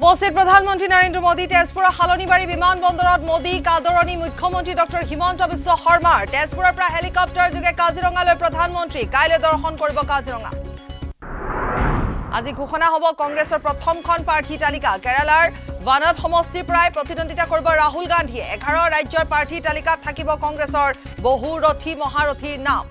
উপস্থিত প্ৰধানমন্ত্ৰী নৰেন্দ্ৰ মোদী শালনীবাৰী বিমান বন্দৰত মোদীক আদৰণি মুখ্যমন্ত্ৰী ডক্টৰ হিমন্ত বিশ্ব শৰ্মাৰ। তেজপুৰৰ পৰা হেলিকপ্টাৰ যোগে কাজিৰঙালৈ প্ৰধানমন্ত্ৰী। কাইলৈ দৰ্শন কৰিব কাজিৰঙা। আজি ঘোষণা হ'ব কংগ্ৰেছৰ প্ৰথমখন প্ৰাৰ্থী তালিকা। কেৰালাৰ ৱানাদ সমষ্টিৰ পৰাই প্ৰতিদ্বন্দ্বিতা কৰিব ৰাহুল গান্ধীয়ে। এঘাৰ ৰাজ্যৰ প্ৰাৰ্থী তালিকাত থাকিব কংগ্ৰেছৰ বহুৰথী মহাৰথীৰ নাম।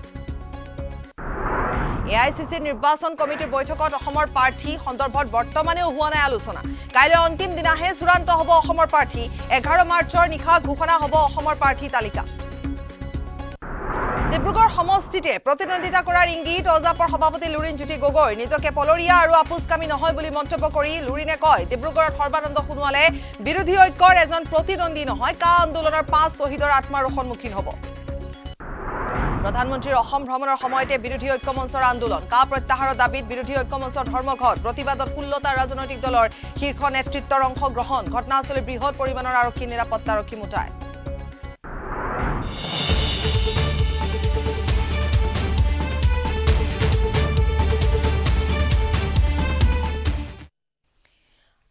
এ আই চি চিৰ নিৰ্বাচন কমিটিৰ বৈঠকত অসমৰ প্ৰাৰ্থী সন্দৰ্ভত বৰ্তমানেও হোৱা নাই আলোচনা। কাইলৈ অন্তিম দিনাহে চূড়ান্ত হ'ব অসমৰ প্ৰাৰ্থী। এঘাৰ মাৰ্চৰ নিশা ঘোষণা হ'ব অসমৰ প্ৰাৰ্থী তালিকা। ডিব্ৰুগড় সমষ্টিতে প্ৰতিদ্বন্দ্বিতা কৰাৰ ইংগিত অজাপৰ সভাপতি লুৰিণজ্যোতি গগৈ নিজকে পলৰীয়া আৰু আপোচকামী নহয় বুলি মন্তব্য কৰি লুৰিণে কয় ডিব্ৰুগড়ত সৰ্বানন্দ সোণোৱালে বিৰোধী ঐক্যৰ এজন প্ৰতিদ্বন্দ্বী নহয় কা আন্দোলনৰ পাঁচ শ্বহীদৰ আত্মাৰো সন্মুখীন হ'ব। প্ৰধানমন্ত্ৰীৰ অসম ভ্ৰমণৰ সময়তে বিৰোধী ঐক্য মঞ্চৰ আন্দোলন। কা প্ৰত্যাহাৰৰ দাবীত বিৰোধী ঐক্য মঞ্চৰ ধৰ্মঘট। প্ৰতিবাদত ষোল্লটা ৰাজনৈতিক দলৰ শীৰ্ষ নেতৃত্বৰ অংশগ্ৰহণ ঘটনাস্থলীত বৃহৎ পৰিমাণৰ আৰক্ষী নিৰাপত্তাৰক্ষী মোতায়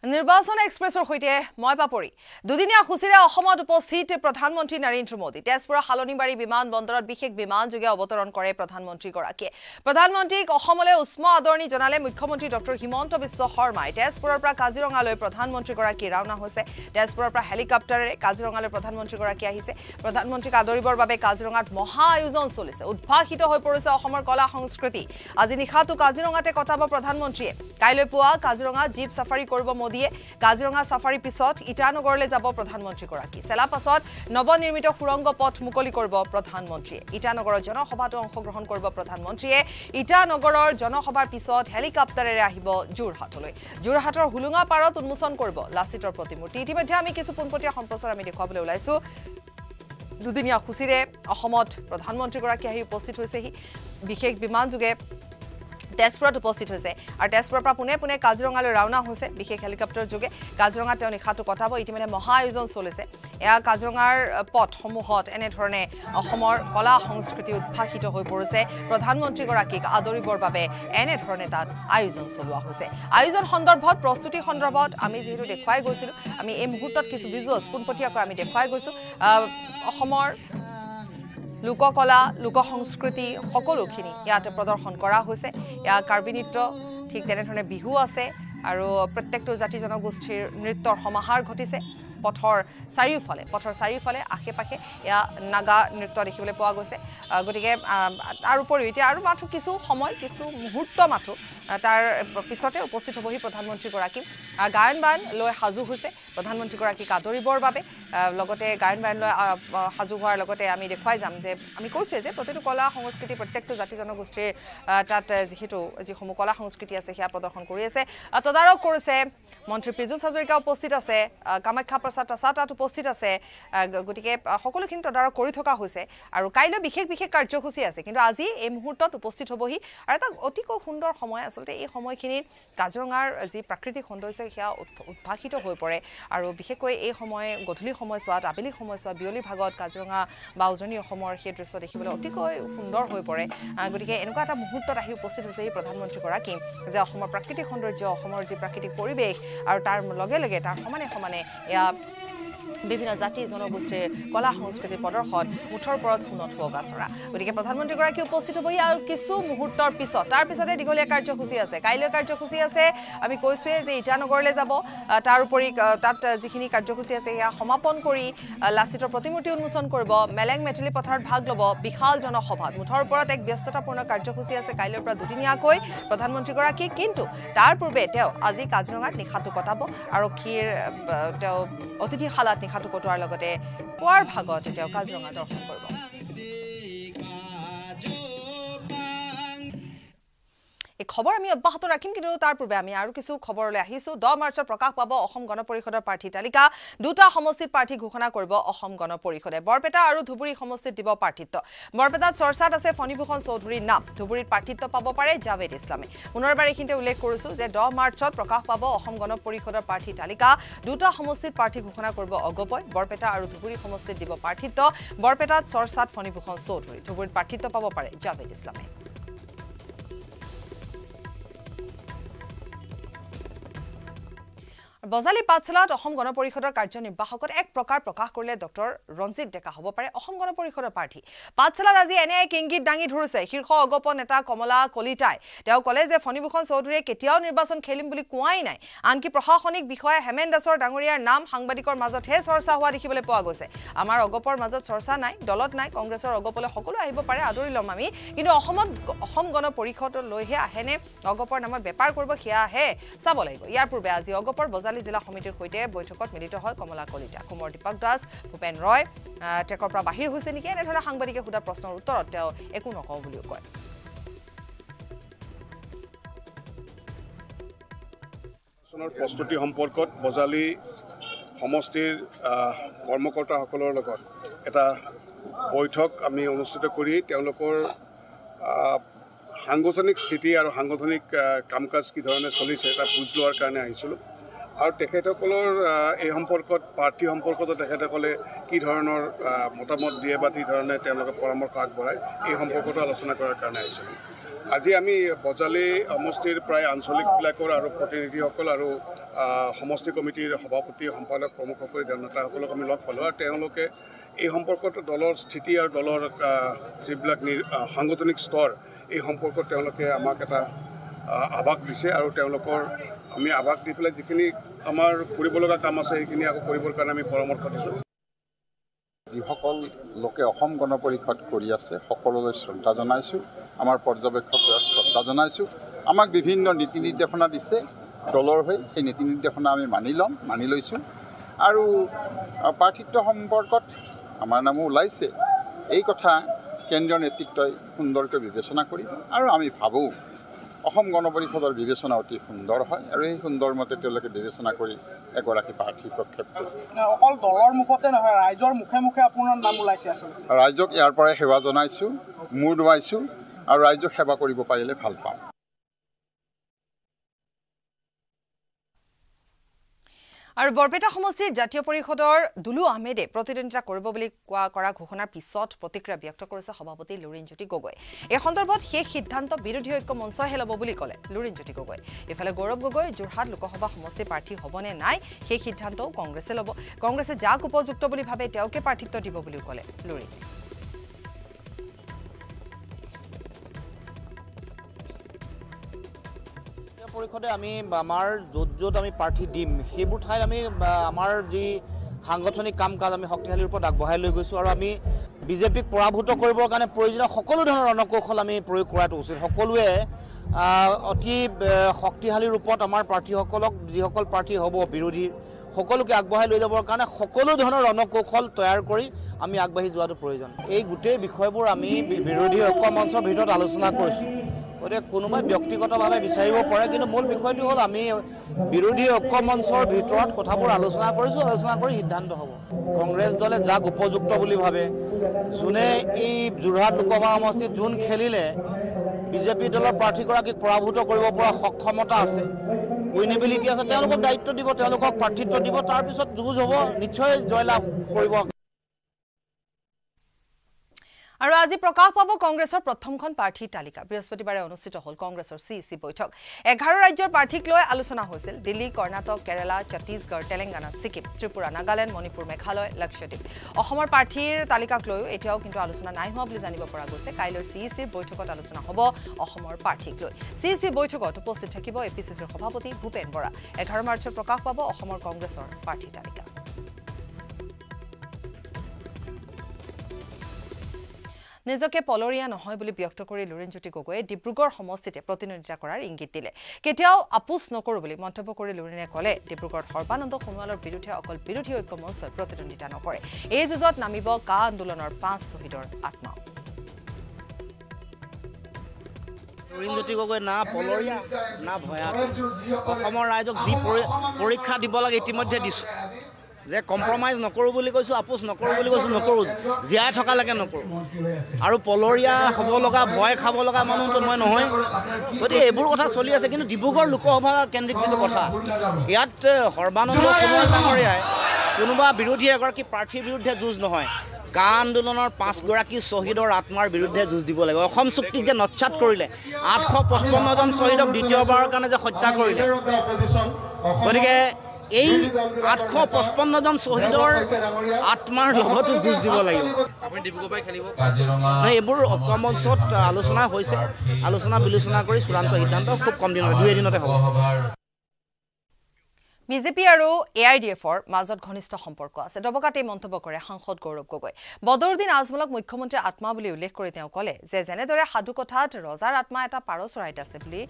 নিৰ্বাচন এক্সপ্ৰেছৰ সৈতে মই পাপৰি দুদিনীয়া সূচীৰে অসমত উপস্থিত প্ৰধানমন্ত্ৰী নৰেন্দ্ৰ মোদী। তেজপুৰৰ শালনীবাৰী বিমান বন্দৰত বিশেষ বিমানযোগে অৱতৰণ কৰে প্ৰধানমন্ত্ৰীগৰাকীয়ে। প্ৰধানমন্ত্ৰীক অসমলৈ উষ্ম আদৰণি জনালে মুখ্যমন্ত্ৰী ডক্টৰ হিমন্ত বিশ্ব শৰ্মাই। তেজপুৰৰ পৰা কাজিৰঙালৈ প্ৰধানমন্ত্ৰীগৰাকী ৰাওনা হৈছে। তেজপুৰৰ পৰা হেলিকপ্টাৰেৰে কাজিৰঙালৈ প্ৰধানমন্ত্ৰীগৰাকী আহিছে। প্ৰধানমন্ত্ৰীক আদৰিবৰ বাবে কাজিৰঙাত মহা আয়োজন চলিছে। উদ্ভাসিত হৈ পৰিছে অসমৰ কলা সংস্কৃতি। আজি নিশাটো কাজিৰঙাতে কটাব প্ৰধানমন্ত্ৰীয়ে। কাইলৈ পুৱা কাজিৰঙা জীপ চাফাৰী কৰিব মোদীয়ে কাজিৰঙা চাফাৰীৰ পিছত ইটানগৰলৈ যাব প্ৰধানমন্ত্ৰীগৰাকী। চেলা পাছত নৱনিৰ্মিত সুৰংগ পথ মুকলি কৰিব প্ৰধানমন্ত্ৰীয়ে। ইটানগৰৰ জনসভাতো অংশগ্ৰহণ কৰিব প্ৰধানমন্ত্ৰীয়ে। ইটানগৰৰ জনসভাৰ পিছত হেলিকপ্টাৰেৰে আহিব যোৰহাটলৈ। যোৰহাটৰ হুলুঙা পাৰত উন্মোচন কৰিব লাচিতৰ প্ৰতিমূৰ্তি। ইতিমধ্যে আমি কিছু পোনপটীয়া সম্প্ৰচাৰ আমি দেখুৱাবলৈ ওলাইছো। দুদিনীয়া সূচীৰে অসমত প্ৰধানমন্ত্ৰীগৰাকী আহি উপস্থিত হৈছেহি। বিশেষ বিমানযোগে তেজপুৰত উপস্থিত হৈছে। আৰু তেজপুৰৰ পৰা পোনে পোনে কাজিৰঙালৈ ৰাওনা হৈছে বিশেষ হেলিকপ্টাৰ যোগে। কাজিৰঙাত তেওঁ নিশাটো কটাব ইতিমধ্যে মহা আয়োজন চলিছে। এয়া কাজিৰঙাৰ পথসমূহত এনেধৰণে অসমৰ কলা সংস্কৃতি উদ্ভাসিত হৈ পৰিছে। প্ৰধানমন্ত্ৰীগৰাকীক আদৰিবৰ বাবে এনেধৰণে তাত আয়োজন চলোৱা হৈছে। আয়োজন সন্দৰ্ভত প্ৰস্তুতি সন্দৰ্ভত আমি যিহেতু দেখুৱাই গৈছিলোঁ আমি এই মুহূৰ্তত কিছু ভিজুৱেলছ পোনপটীয়াকৈ আমি দেখুৱাই গৈছোঁ। অসমৰ লোককলা লোক সংস্কৃতি সকলোখিনি ইয়াত প্ৰদৰ্শন কৰা হৈছে। ইয়াত কাৰ্বি নৃত্য ঠিক তেনেধৰণে বিহু আছে আৰু প্ৰত্যেকটো জাতি জনগোষ্ঠীৰ নৃত্যৰ সমাহাৰ ঘটিছে পথৰ চাৰিওফালে। পথৰ চাৰিওফালে আশে পাশে এয়া নাগা নৃত্য দেখিবলৈ পোৱা গৈছে। গতিকে তাৰ উপৰিও এতিয়া আৰু মাথো কিছু সময় কিছু মুহূৰ্ত মাথো তাৰ পিছতে উপস্থিত হ'বহি প্ৰধানমন্ত্ৰীগৰাকী। গায়ন বায়ন লৈ সাজু হৈছে। প্ৰধানমন্ত্ৰীগৰাকীক আদৰিবৰ বাবে। লগতে গায়ন বায়ন লৈ সাজু হোৱাৰ লগতে আমি দেখুৱাই যাম যে আমি কৈছোঁৱে যে প্ৰতিটো কলা সংস্কৃতি প্ৰত্যেকটো জাতি জনগোষ্ঠীৰ তাত যিহেতু যিসমূহ কলা সংস্কৃতি আছে সেয়া প্ৰদৰ্শন কৰি আছে। তদাৰক কৰিছে মন্ত্ৰী পীযুষ হাজৰিকা উপস্থিত আছে। কামাখ্যা প্ৰসাদ তাছা তাত উপস্থিত আছে। গতিকে সকলোখিনি তদাৰক কৰি থকা হৈছে। আৰু কাইলৈ বিশেষ বিশেষ কাৰ্যসূচী আছে। কিন্তু আজি এই মুহূৰ্তত উপস্থিত হ'বহি আৰু এটা অতিকৈ সুন্দৰ সময় আচলতে এই সময়খিনিত কাজিৰঙাৰ যি প্ৰাকৃতিক সৌন্দৰ্য সেয়া উদ্ভাসিত হৈ পৰে। আৰু বিশেষকৈ এই সময় গধূলি সময়ছোৱাত আবেলি সময়ছোৱাত বিয়লি ভাগত কাজিৰঙা বা উজনি অসমৰ সেই দৃশ্য দেখিবলৈ অতিকৈ সুন্দৰ হৈ পৰে। গতিকে এনেকুৱা এটা মুহূৰ্তত আহি উপস্থিত হৈছে এই প্ৰধানমন্ত্ৰীগৰাকী যে অসমৰ প্ৰাকৃতিক সৌন্দৰ্য অসমৰ যি প্ৰাকৃতিক পৰিৱেশ আৰু তাৰ লগে লগে তাৰ সমানে সমানে এয়া বিভিন্ন জাতি জনগোষ্ঠীৰ কলা সংস্কৃতিৰ প্ৰদৰ্শন মুঠৰ ওপৰত সোণত শুৱগা চৰা গতিকে প্ৰধানমন্ত্ৰীগৰাকী উপস্থিত হ'বহি আৰু কিছু মুহূৰ্তৰ পিছত তাৰ পিছতে দীঘলীয়া কাৰ্যসূচী আছে। কাইলৈ কাৰ্যসূচী আছে আমি কৈছোঁৱে যে ইটানগৰলৈ যাব। তাৰোপৰি তাত যিখিনি কাৰ্যসূচী আছে সেয়া সমাপন কৰি লাচিতৰ প্ৰতিমূৰ্তি উন্মোচন কৰিব মেলেং মেটেলি পথাৰত ভাগ ল'ব বিশাল জনসভাত। মুঠৰ ওপৰত এক ব্যস্ততাপূৰ্ণ কাৰ্যসূচী আছে কাইলৈৰ পৰা দুদিনীয়াকৈ প্ৰধানমন্ত্ৰীগৰাকী কিন্তু তাৰ পূৰ্বে তেওঁ আজি কাজিৰঙাত নিশাটো কটাব। আৰক্ষীৰ তেওঁ অতিথিশালাত নিশাটো কটোৱাৰ লগতে পুৱাৰ ভাগত তেওঁ কাজিৰঙা দৰ্শন কৰিব। খবৰ আমি অব্যাহত ৰাখিম কিন্তু তাৰ পূৰ্বে আমি আৰু কিছু খবৰলৈ আহিছোঁ। দহ মাৰ্চত প্ৰকাশ পাব অসম গণ পৰিষদৰ প্ৰাৰ্থী তালিকা। দুটা সমষ্টিত প্ৰাৰ্থী ঘোষণা কৰিব অসম গণ পৰিষদে। বৰপেটা আৰু ধুবুৰী সমষ্টিত দিব প্ৰাৰ্থিত্ব। বৰপেটাত চৰ্চাত আছে ফণীভূষণ চৌধুৰীৰ নাম। ধুবুৰীত প্ৰাৰ্থিত্ব পাব পাৰে জাভেদ ইছলামে। পুনৰবাৰ এইখিনিতে উল্লেখ কৰিছোঁ যে দহ মাৰ্চত প্ৰকাশ পাব অসম গণ পৰিষদৰ প্ৰাৰ্থী তালিকা। দুটা সমষ্টিত প্ৰাৰ্থী ঘোষণা কৰিব অগপয় বৰপেটা আৰু ধুবুৰী সমষ্টিত দিব প্ৰাৰ্থিত্ব। বৰপেটাত চৰ্চাত ফণীভূষণ চৌধুৰী। ধুবুৰীত প্ৰাৰ্থিত্ব পাব পাৰে জাভেদ ইছলামে। বজালী পাঠশালাত অসম গণ পৰিষদৰ কাৰ্যনিৰ্বাহকত এক প্ৰকাৰ প্ৰকাশ কৰিলে ডক্টৰ ৰঞ্জিত ডেকা হ'ব পাৰে। অসম গণ পৰিষদৰ প্ৰাৰ্থী। পাঠশালাত আজি এনে এক ইংগিত দাঙি ধৰিছে। শীৰ্ষ অগপ নেতা কমলা কলিতাই। তেওঁ ক'লে যে ফণীভূষণ চৌধুৰীয়ে কেতিয়াও নিৰ্বাচন খেলিম বুলি কোৱাই নাই। আনকি প্ৰশাসনিক বিষয়া হেমেন দাসৰ ডাঙৰীয়াৰ নাম সাংবাদিকৰ মাজতহে চৰ্চা হোৱা দেখিবলৈ পোৱা গৈছে। আমাৰ অগপৰ মাজত চৰ্চা নাই দলত নাই কংগ্ৰেছৰ অগপলৈ সকলো আহিব পাৰে আদৰি ল'ম আমি। কিন্তু অসমত অসম গণ পৰিষদলৈহে আহেনে? অগপৰ নামত বেপাৰ কৰিব সেয়াহে চাব লাগিব। ইয়াৰ পূৰ্বে আজি অগপৰ বজালী জিলা সমিতিৰ সৈতে বৈঠকত মিলিত হয় কমলা কলিতা। কুমৰ দীপক দাস ভূপেন ৰয় ট্ৰেকৰ পৰা বাহিৰ হৈছে নেকি? এনেধৰণে সাংবাদিকে সোধা প্ৰশ্নৰ উত্তৰত তেওঁ একো নকওঁ বুলিও কয়। প্ৰস্তুতি সম্পৰ্কত বজালী সমষ্টিৰ কৰ্মকৰ্তাসকলৰ লগত এটা বৈঠক আমি অনুষ্ঠিত কৰি তেওঁলোকৰ সাংগঠনিক স্থিতি আৰু সাংগঠনিক কাম কাজ কি ধৰণে চলিছে তাক বুজ লোৱাৰ কাৰণে আহিছিলোঁ। আৰু তেখেতসকলৰ এই সম্পৰ্কত প্ৰাৰ্থী সম্পৰ্কতো তেখেতসকলে কি ধৰণৰ মতামত দিয়ে বা কি ধৰণে তেওঁলোকে পৰামৰ্শ আগবঢ়ায় এই সম্পৰ্কতো আলোচনা কৰাৰ কাৰণে আহিছিলোঁ আজি আমি বজালী সমষ্টিৰ প্ৰায় আঞ্চলিকবিলাকৰ আৰু প্ৰতিনিধিসকল আৰু সমষ্টি কমিটিৰ সভাপতি সম্পাদক প্ৰমুখসকল নেতাসকলক আমি লগ পালোঁ আৰু তেওঁলোকে এই সম্পৰ্কত দলৰ স্থিতি আৰু দলৰ যিবিলাক নি সাংগঠনিক স্তৰ এই সম্পৰ্কত তেওঁলোকে আমাক এটা আভাস দিছে আৰু তেওঁলোকৰ আমি আভাস দি পেলাই যিখিনি আমাৰ কৰিব লগা কাম আছে সেইখিনি আকৌ কৰিবৰ কাৰণে আমি পৰামৰ্শ দিছোঁ। যিসকল লোকে অসম গণ পৰিষদ কৰি আছে সকলোলৈ শ্ৰদ্ধা জনাইছোঁ। আমাৰ পৰ্যবেক্ষকক শ্ৰদ্ধা জনাইছোঁ। আমাক বিভিন্ন নীতি নিৰ্দেশনা দিছে দলৰ হৈ সেই নীতি নিৰ্দেশনা আমি মানি ল'ম মানি লৈছোঁ। আৰু প্ৰাৰ্থিত্ব সম্পৰ্কত আমাৰ নামো ওলাইছে। এই কথা কেন্দ্ৰীয় নেতৃত্বই সুন্দৰকৈ বিবেচনা কৰিব আৰু আমি ভাবোঁ অসম গণ পৰিষদৰ বিবেচনা অতি সুন্দৰ হয় আৰু এই সুন্দৰ মতে তেওঁলোকে বিবেচনা কৰি এগৰাকী প্ৰাৰ্থী প্ৰক্ষেপ কৰিব অকল দলৰ মুখতে নহয় ৰাইজৰ মুখে মুখে আপোনাৰ নাম ওলাইছে আচলতে। ৰাইজক ইয়াৰ পৰাই সেৱা জনাইছোঁ মূৰ দুৱাইছোঁ আৰু ৰাইজক সেৱা কৰিব পাৰিলে ভাল পাওঁ। আৰু বৰপেটা সমষ্টিৰ জাতীয় পৰিষদৰ দুলু আহমেদে প্ৰতিদ্বন্দ্বিতা কৰিব বুলি কোৱা কৰা ঘোষণাৰ পিছত প্ৰতিক্ৰিয়া ব্যক্ত কৰিছে সভাপতি লুৰিণজ্যোতি গগৈ। এই সন্দৰ্ভত শেষ সিদ্ধান্ত বিৰোধী ঐক্য মঞ্চইহে ল'ব বুলি ক'লে লুৰিণজ্যোতি গগৈ। ইফালে গৌৰৱ গগৈ যোৰহাট লোকসভা সমষ্টিৰ প্ৰাৰ্থী হ'বনে নাই সেই সিদ্ধান্তও কংগ্ৰেছে ল'ব। কংগ্ৰেছে যাক উপযুক্ত বুলি ভাবে তেওঁকে প্ৰাৰ্থিত্ব দিব বুলিও ক'লে লুৰিণে পৰিষদে আমি আমাৰ য'ত য'ত আমি প্ৰাৰ্থী দিম সেইবোৰ ঠাইত আমি আমাৰ যি সাংগঠনিক কাম কাজ আমি শক্তিশালী ৰূপত আগবঢ়াই লৈ গৈছোঁ আৰু আমি বিজেপিক পৰাভূত কৰিবৰ কাৰণে প্ৰয়োজনীয় সকলো ধৰণৰ ৰণকৌশল আমি প্ৰয়োগ কৰাটো উচিত। সকলোৱে অতি শক্তিশালী ৰূপত আমাৰ প্ৰাৰ্থীসকলক যিসকল প্ৰাৰ্থী হ'ব বিৰোধী সকলোকে আগবঢ়াই লৈ যাবৰ কাৰণে সকলো ধৰণৰ ৰণকৌশল তৈয়াৰ কৰি আমি আগবাঢ়ি যোৱাটো প্ৰয়োজন। এই গোটেই বিষয়বোৰ আমি বিৰোধী ঐক্য মঞ্চৰ ভিতৰত আলোচনা কৰিছোঁ। গতিকে কোনোবাই ব্যক্তিগতভাৱে বিচাৰিব পাৰে কিন্তু মূল বিষয়টো হ'ল আমি বিৰোধী ঐক্য মঞ্চৰ ভিতৰত কথাবোৰ আলোচনা কৰিছোঁ আলোচনা কৰি সিদ্ধান্ত হ'ব। কংগ্ৰেছ দলে যাক উপযুক্ত বুলি ভাবে যোনে এই যোৰহাট লোকসভা সমষ্টিত যোন খেলিলে বিজেপি দলৰ প্ৰাৰ্থীগৰাকীক পৰাভূত কৰিব পৰা সক্ষমতা আছে উইনেবিলিটি আছে তেওঁলোকক দায়িত্ব দিব তেওঁলোকক প্ৰাৰ্থিত্ব দিব তাৰপিছত যুঁজ হ'ব নিশ্চয় জয়লাভ কৰিব। আৰু আজি প্ৰকাশ পাব কংগ্ৰেছৰ প্ৰথমখন প্ৰাৰ্থীৰ তালিকা। বৃহস্পতিবাৰে অনুষ্ঠিত হ'ল কংগ্ৰেছৰ চি চি বৈঠক। এঘাৰ ৰাজ্যৰ প্ৰাৰ্থীক লৈ আলোচনা হৈছিল। দিল্লী কৰ্ণাটক কেৰালা ছত্তীশগড় তেলেংগানা ছিকিম ত্ৰিপুৰা নাগালেণ্ড মণিপুৰ মেঘালয় লক্ষদ্বীপ। অসমৰ প্ৰাৰ্থীৰ তালিকাক লৈও এতিয়াও কিন্তু আলোচনা নাই হোৱা বুলি জানিব পৰা গৈছে। কাইলৈ চি চিৰ বৈঠকত আলোচনা হ'ব অসমৰ প্ৰাৰ্থীক লৈ। চি চি বৈঠকত উপস্থিত থাকিব এ পি চি চিৰ সভাপতি ভূপেন বৰা। এঘাৰ মাৰ্চত প্ৰকাশ পাব অসমৰ কংগ্ৰেছৰ প্ৰাৰ্থীৰ তালিকা। নিজকে পলৰীয়া নহয় বুলি ব্যক্ত কৰি লুৰিণজ্যোতি গগৈয়ে ডিব্ৰুগড় সমষ্টিতে প্ৰতিদ্বন্দ্বিতা কৰাৰ ইংগিত দিলে। কেতিয়াও আপোচ নকৰোঁ বুলি মন্তব্য কৰি লুৰিণে ক'লে ডিব্ৰুগড়ত সৰ্বানন্দ সোণোৱালৰ বিৰুদ্ধে অকল বিৰোধী ঐক্য মঞ্চই প্ৰতিদ্বন্দ্বিতা নকৰে। এই যুঁজত নামিব কা আন্দোলনৰ পাঁচ শ্বহীদৰ আত্মাও লুৰিণজ্যোতি গগৈ না পলৰীয়া না ভয়াতুৰ অসমৰ ৰাইজক যি পৰি- পৰীক্ষা দিব লাগে ইতিমধ্যে দিছোঁ। যে কম্প্ৰমাইজ নকৰোঁ বুলি কৈছোঁ আপোচ নকৰোঁ বুলি কৈছোঁ নকৰোঁ। জীয়াই থকালৈকে নকৰোঁ। আৰু পলৰীয়া হ'ব লগা ভয় খাব লগা মানুহটো মই নহয়। গতিকে এইবোৰ কথা চলি আছে কিন্তু ডিব্ৰুগড় লোকসভা কেন্দ্ৰিক যিটো কথা ইয়াত সৰ্বানন্দ সোণোৱাল ডাঙৰীয়াই কোনোবা বিৰোধী এগৰাকী প্ৰাৰ্থীৰ বিৰুদ্ধে যুঁজ নহয়। কা আন্দোলনৰ পাঁচগৰাকী শ্বহীদৰ আত্মাৰ বিৰুদ্ধে যুঁজ দিব লাগিব। অসম চুক্তিক যে নচ্ছাত কৰিলে আঠশ পঁচপন্নজন শ্বহীদক দ্বিতীয়বাৰৰ কাৰণে যে হত্যা কৰিলে। গতিকে এই আঠশ পঁচপন্নজন শ্বহীদৰ আত্মাৰ লগতো যুঁজ দিব লাগিব। এইবোৰ কমঞ্চত আলোচনা হৈছে আলোচনা বিলোচনা কৰি চূড়ান্ত সিদ্ধান্ত খুব কম দিনতে দুই এদিনতে হ'ব। বিজেপি আৰু এ আই ডি এফৰ মাজত ঘনিষ্ঠ সম্পৰ্ক আছে। দবকাত এই মন্তব্য কৰে সাংসদ গৌৰৱ গগৈ। বদৰুদ্দিন আজমলক মুখ্যমন্ত্ৰীৰ আত্মা বুলি উল্লেখ কৰি তেওঁ ক'লে যে যেনেদৰে সাধু কথাত ৰজাৰ আত্মা এটা পাৰ চৰাইত আছে বুলি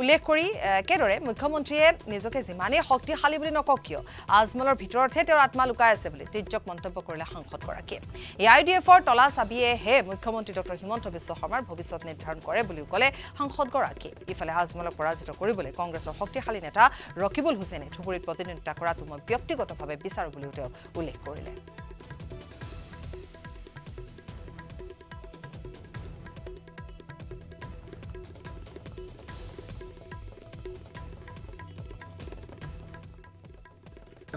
উল্লেখ কৰি একেদৰে মুখ্যমন্ত্ৰীয়ে নিজকে যিমানেই শক্তিশালী বুলি নকওক কিয় আজমলৰ ভিতৰতহে তেওঁৰ আত্মা লুকাই আছে বুলি তিৰ্যক মন্তব্য কৰিলে সাংসদগৰাকীয়ে। এ আই ডি এফৰ তলা চাবিয়েহে মুখ্যমন্ত্ৰী ডক্টৰ হিমন্ত বিশ্ব শৰ্মাৰ ভৱিষ্যত নিৰ্ধাৰণ কৰে বুলিও ক'লে সাংসদগৰাকীয়ে। ইফালে আজমলক পৰাজিত কৰিবলৈ কংগ্ৰেছৰ শক্তিশালী নেতা ৰকিবুল হুছেইনে ধুবুৰীত প্ৰতিদ্বন্দ্বিতা কৰাটো মই ব্যক্তিগতভাৱে বিচাৰোঁ বুলিও তেওঁ উল্লেখ কৰিলে।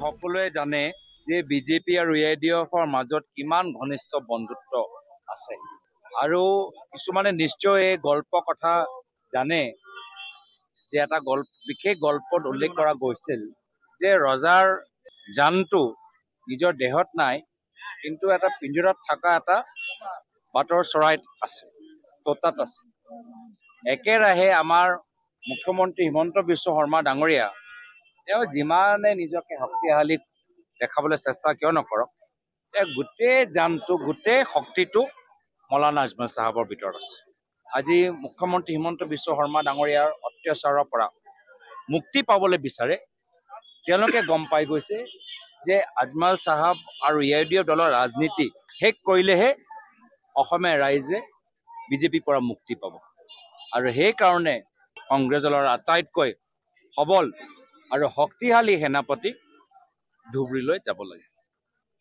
সকলোৱে জানে যে বিজেপি আৰু এ ডি এফৰ মাজত কিমান ঘনিষ্ঠ বন্ধুত্ব আছে। আৰু কিছুমানে নিশ্চয় এই গল্প কথা জানে যে এটা গল্প বিশেষ গল্পত উল্লেখ কৰা গৈছিল। যে ৰজাৰ জানটো নিজৰ দেহত নাই কিন্তু এটা পিঞ্জৰাত থকা এটা বাটৰ চৰাইত আছে তোতাত আছে। একেৰাহে আমাৰ মুখ্যমন্ত্ৰী হিমন্ত বিশ্ব শৰ্মা ডাঙৰীয়া তেওঁ যিমানে নিজকে শক্তিশালী দেখাবলৈ চেষ্টা কিয় নকৰক তেওঁ গোটেই জানটো গোটেই শক্তিটো মৌলানা আজমল চাহাবৰ ভিতৰত আছে। আজি মুখ্যমন্ত্ৰী হিমন্ত বিশ্ব শৰ্মা ডাঙৰীয়াৰ অত্যাচাৰৰ পৰা মুক্তি পাবলৈ বিচাৰে তেওঁলোকে গম পাই গৈছে যে আজমল চাহাব আৰু আই ডি এফ দলৰ ৰাজনীতি শেষ কৰিলেহে অসমীয়া ৰাইজে বিজেপিৰ পৰা মুক্তি পাব। আৰু সেইকাৰণে কংগ্ৰেছ দলৰ আটাইতকৈ সবল আৰু শক্তিশালী সেনাপতি ধুবুৰীলৈ যাব লাগে।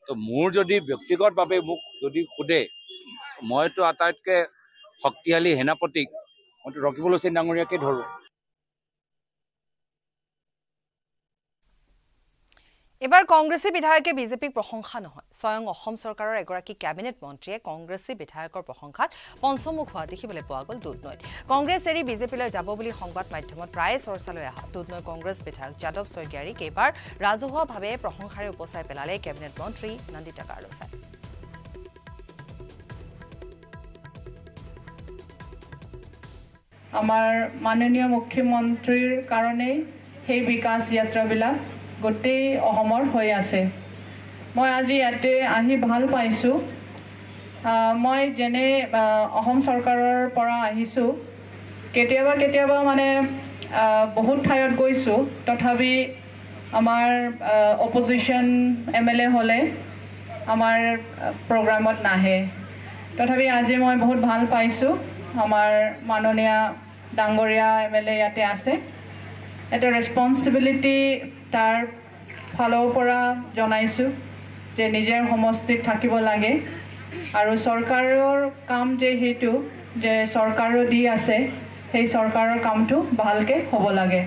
তো মোৰ যদি ব্যক্তিগতভাৱে মোক যদি সোধে মইতো আটাইতকৈ শক্তিশালী সেনাপতিক মইতো ৰকিবুল হুছেইন ডাঙৰীয়াকে ধৰোঁ। এইবাৰ কংগ্ৰেছী বিধায়কে বিজেপিক প্ৰশংসা নহয় স্বয়ং অসম চৰকাৰৰ এগৰাকী কেবিনেট মন্ত্ৰীয়ে কংগ্ৰেছী বিধায়কৰ প্ৰশংসাত পঞ্চমুখ হোৱা দেখিবলৈ পোৱা গ'ল দুধনৈত। কংগ্ৰেছ এৰি বিজেপিলৈ যাব বুলি সংবাদ মাধ্যমত প্ৰায়ে চৰ্চালৈ অহা দুধনৈ কংগ্ৰেছ বিধায়ক যাদৱ শইকীয়াৰীক এইবাৰ ৰাজহুৱাভাৱে প্ৰশংসাৰে উপচাই পেলালে কেবিনেট মন্ত্ৰী নন্দিতা গাৰ্লচাই আমাৰ মাননীয় মুখ্যমন্ত্ৰীৰ কাৰণেই সেই বিকাশ যাত্ৰাবিলাক গোটেই অসমৰ হৈ আছে। মই আজি ইয়াতে আহি ভাল পাইছোঁ। মই যেনে অসম চৰকাৰৰ পৰা আহিছোঁ কেতিয়াবা কেতিয়াবা মানে বহুত ঠাইত গৈছোঁ। তথাপি আমাৰ অপজিশ্যন এম এল এ হ'লে আমাৰ প্ৰগ্ৰামত নাহে। তথাপি আজি মই বহুত ভাল পাইছোঁ। আমাৰ মাননীয় ডাঙৰীয়া এম এল এ ইয়াতে আছে। এটা ৰেচপনচিবিলিটি তাৰ ফালৰ পৰা জনাইছোঁ যে নিজৰ সমষ্টিত থাকিব লাগে। আৰু চৰকাৰৰ কাম যে সেইটো যে চৰকাৰো দি আছে সেই চৰকাৰৰ কামটো ভালকৈ হ'ব লাগে।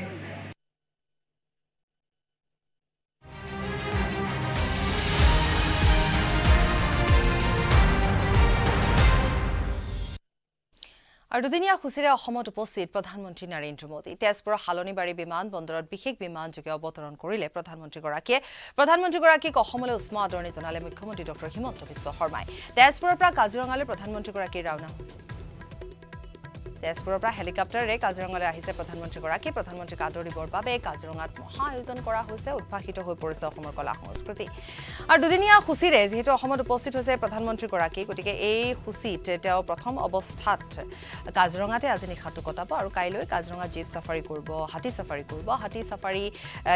আৰু দুদিনীয়া সূচীৰে অসমত উপস্থিত প্ৰধানমন্ত্ৰী নৰেন্দ্ৰ মোদী। তেজপুৰৰ শালনীবাৰী বিমান বন্দৰত বিশেষ বিমানযোগে অৱতৰণ কৰিলে প্ৰধানমন্ত্ৰীগৰাকীয়ে। প্ৰধানমন্ত্ৰীগৰাকীক অসমলৈ উষ্ম আদৰণি জনালে মুখ্যমন্ত্ৰী ডক্টৰ হিমন্ত বিশ্ব শৰ্মাই। তেজপুৰৰ পৰা কাজিৰঙালৈ প্ৰধানমন্ত্ৰীগৰাকী ৰাওনা হৈছে তেজপুৰৰ পৰা হেলিকপ্টাৰেৰে কাজিৰঙালৈ আহিছে প্ৰধানমন্ত্ৰীগৰাকী। প্ৰধানমন্ত্ৰীক আদৰিবৰ বাবে কাজিৰঙাত মহা আয়োজন কৰা হৈছে উদ্ভাসিত হৈ পৰিছে অসমৰ কলা সংস্কৃতি। আৰু দুদিনীয়া সূচীৰে যিহেতু অসমত উপস্থিত হৈছে প্ৰধানমন্ত্ৰীগৰাকী গতিকে এই সূচীত তেওঁ প্ৰথম অৱস্থাত কাজিৰঙাতে আজি নিশাটো কটাব আৰু কাইলৈ কাজিৰঙা জীপ চাফাৰী কৰিব হাতী চাফাৰী কৰিব। হাতী চাফাৰী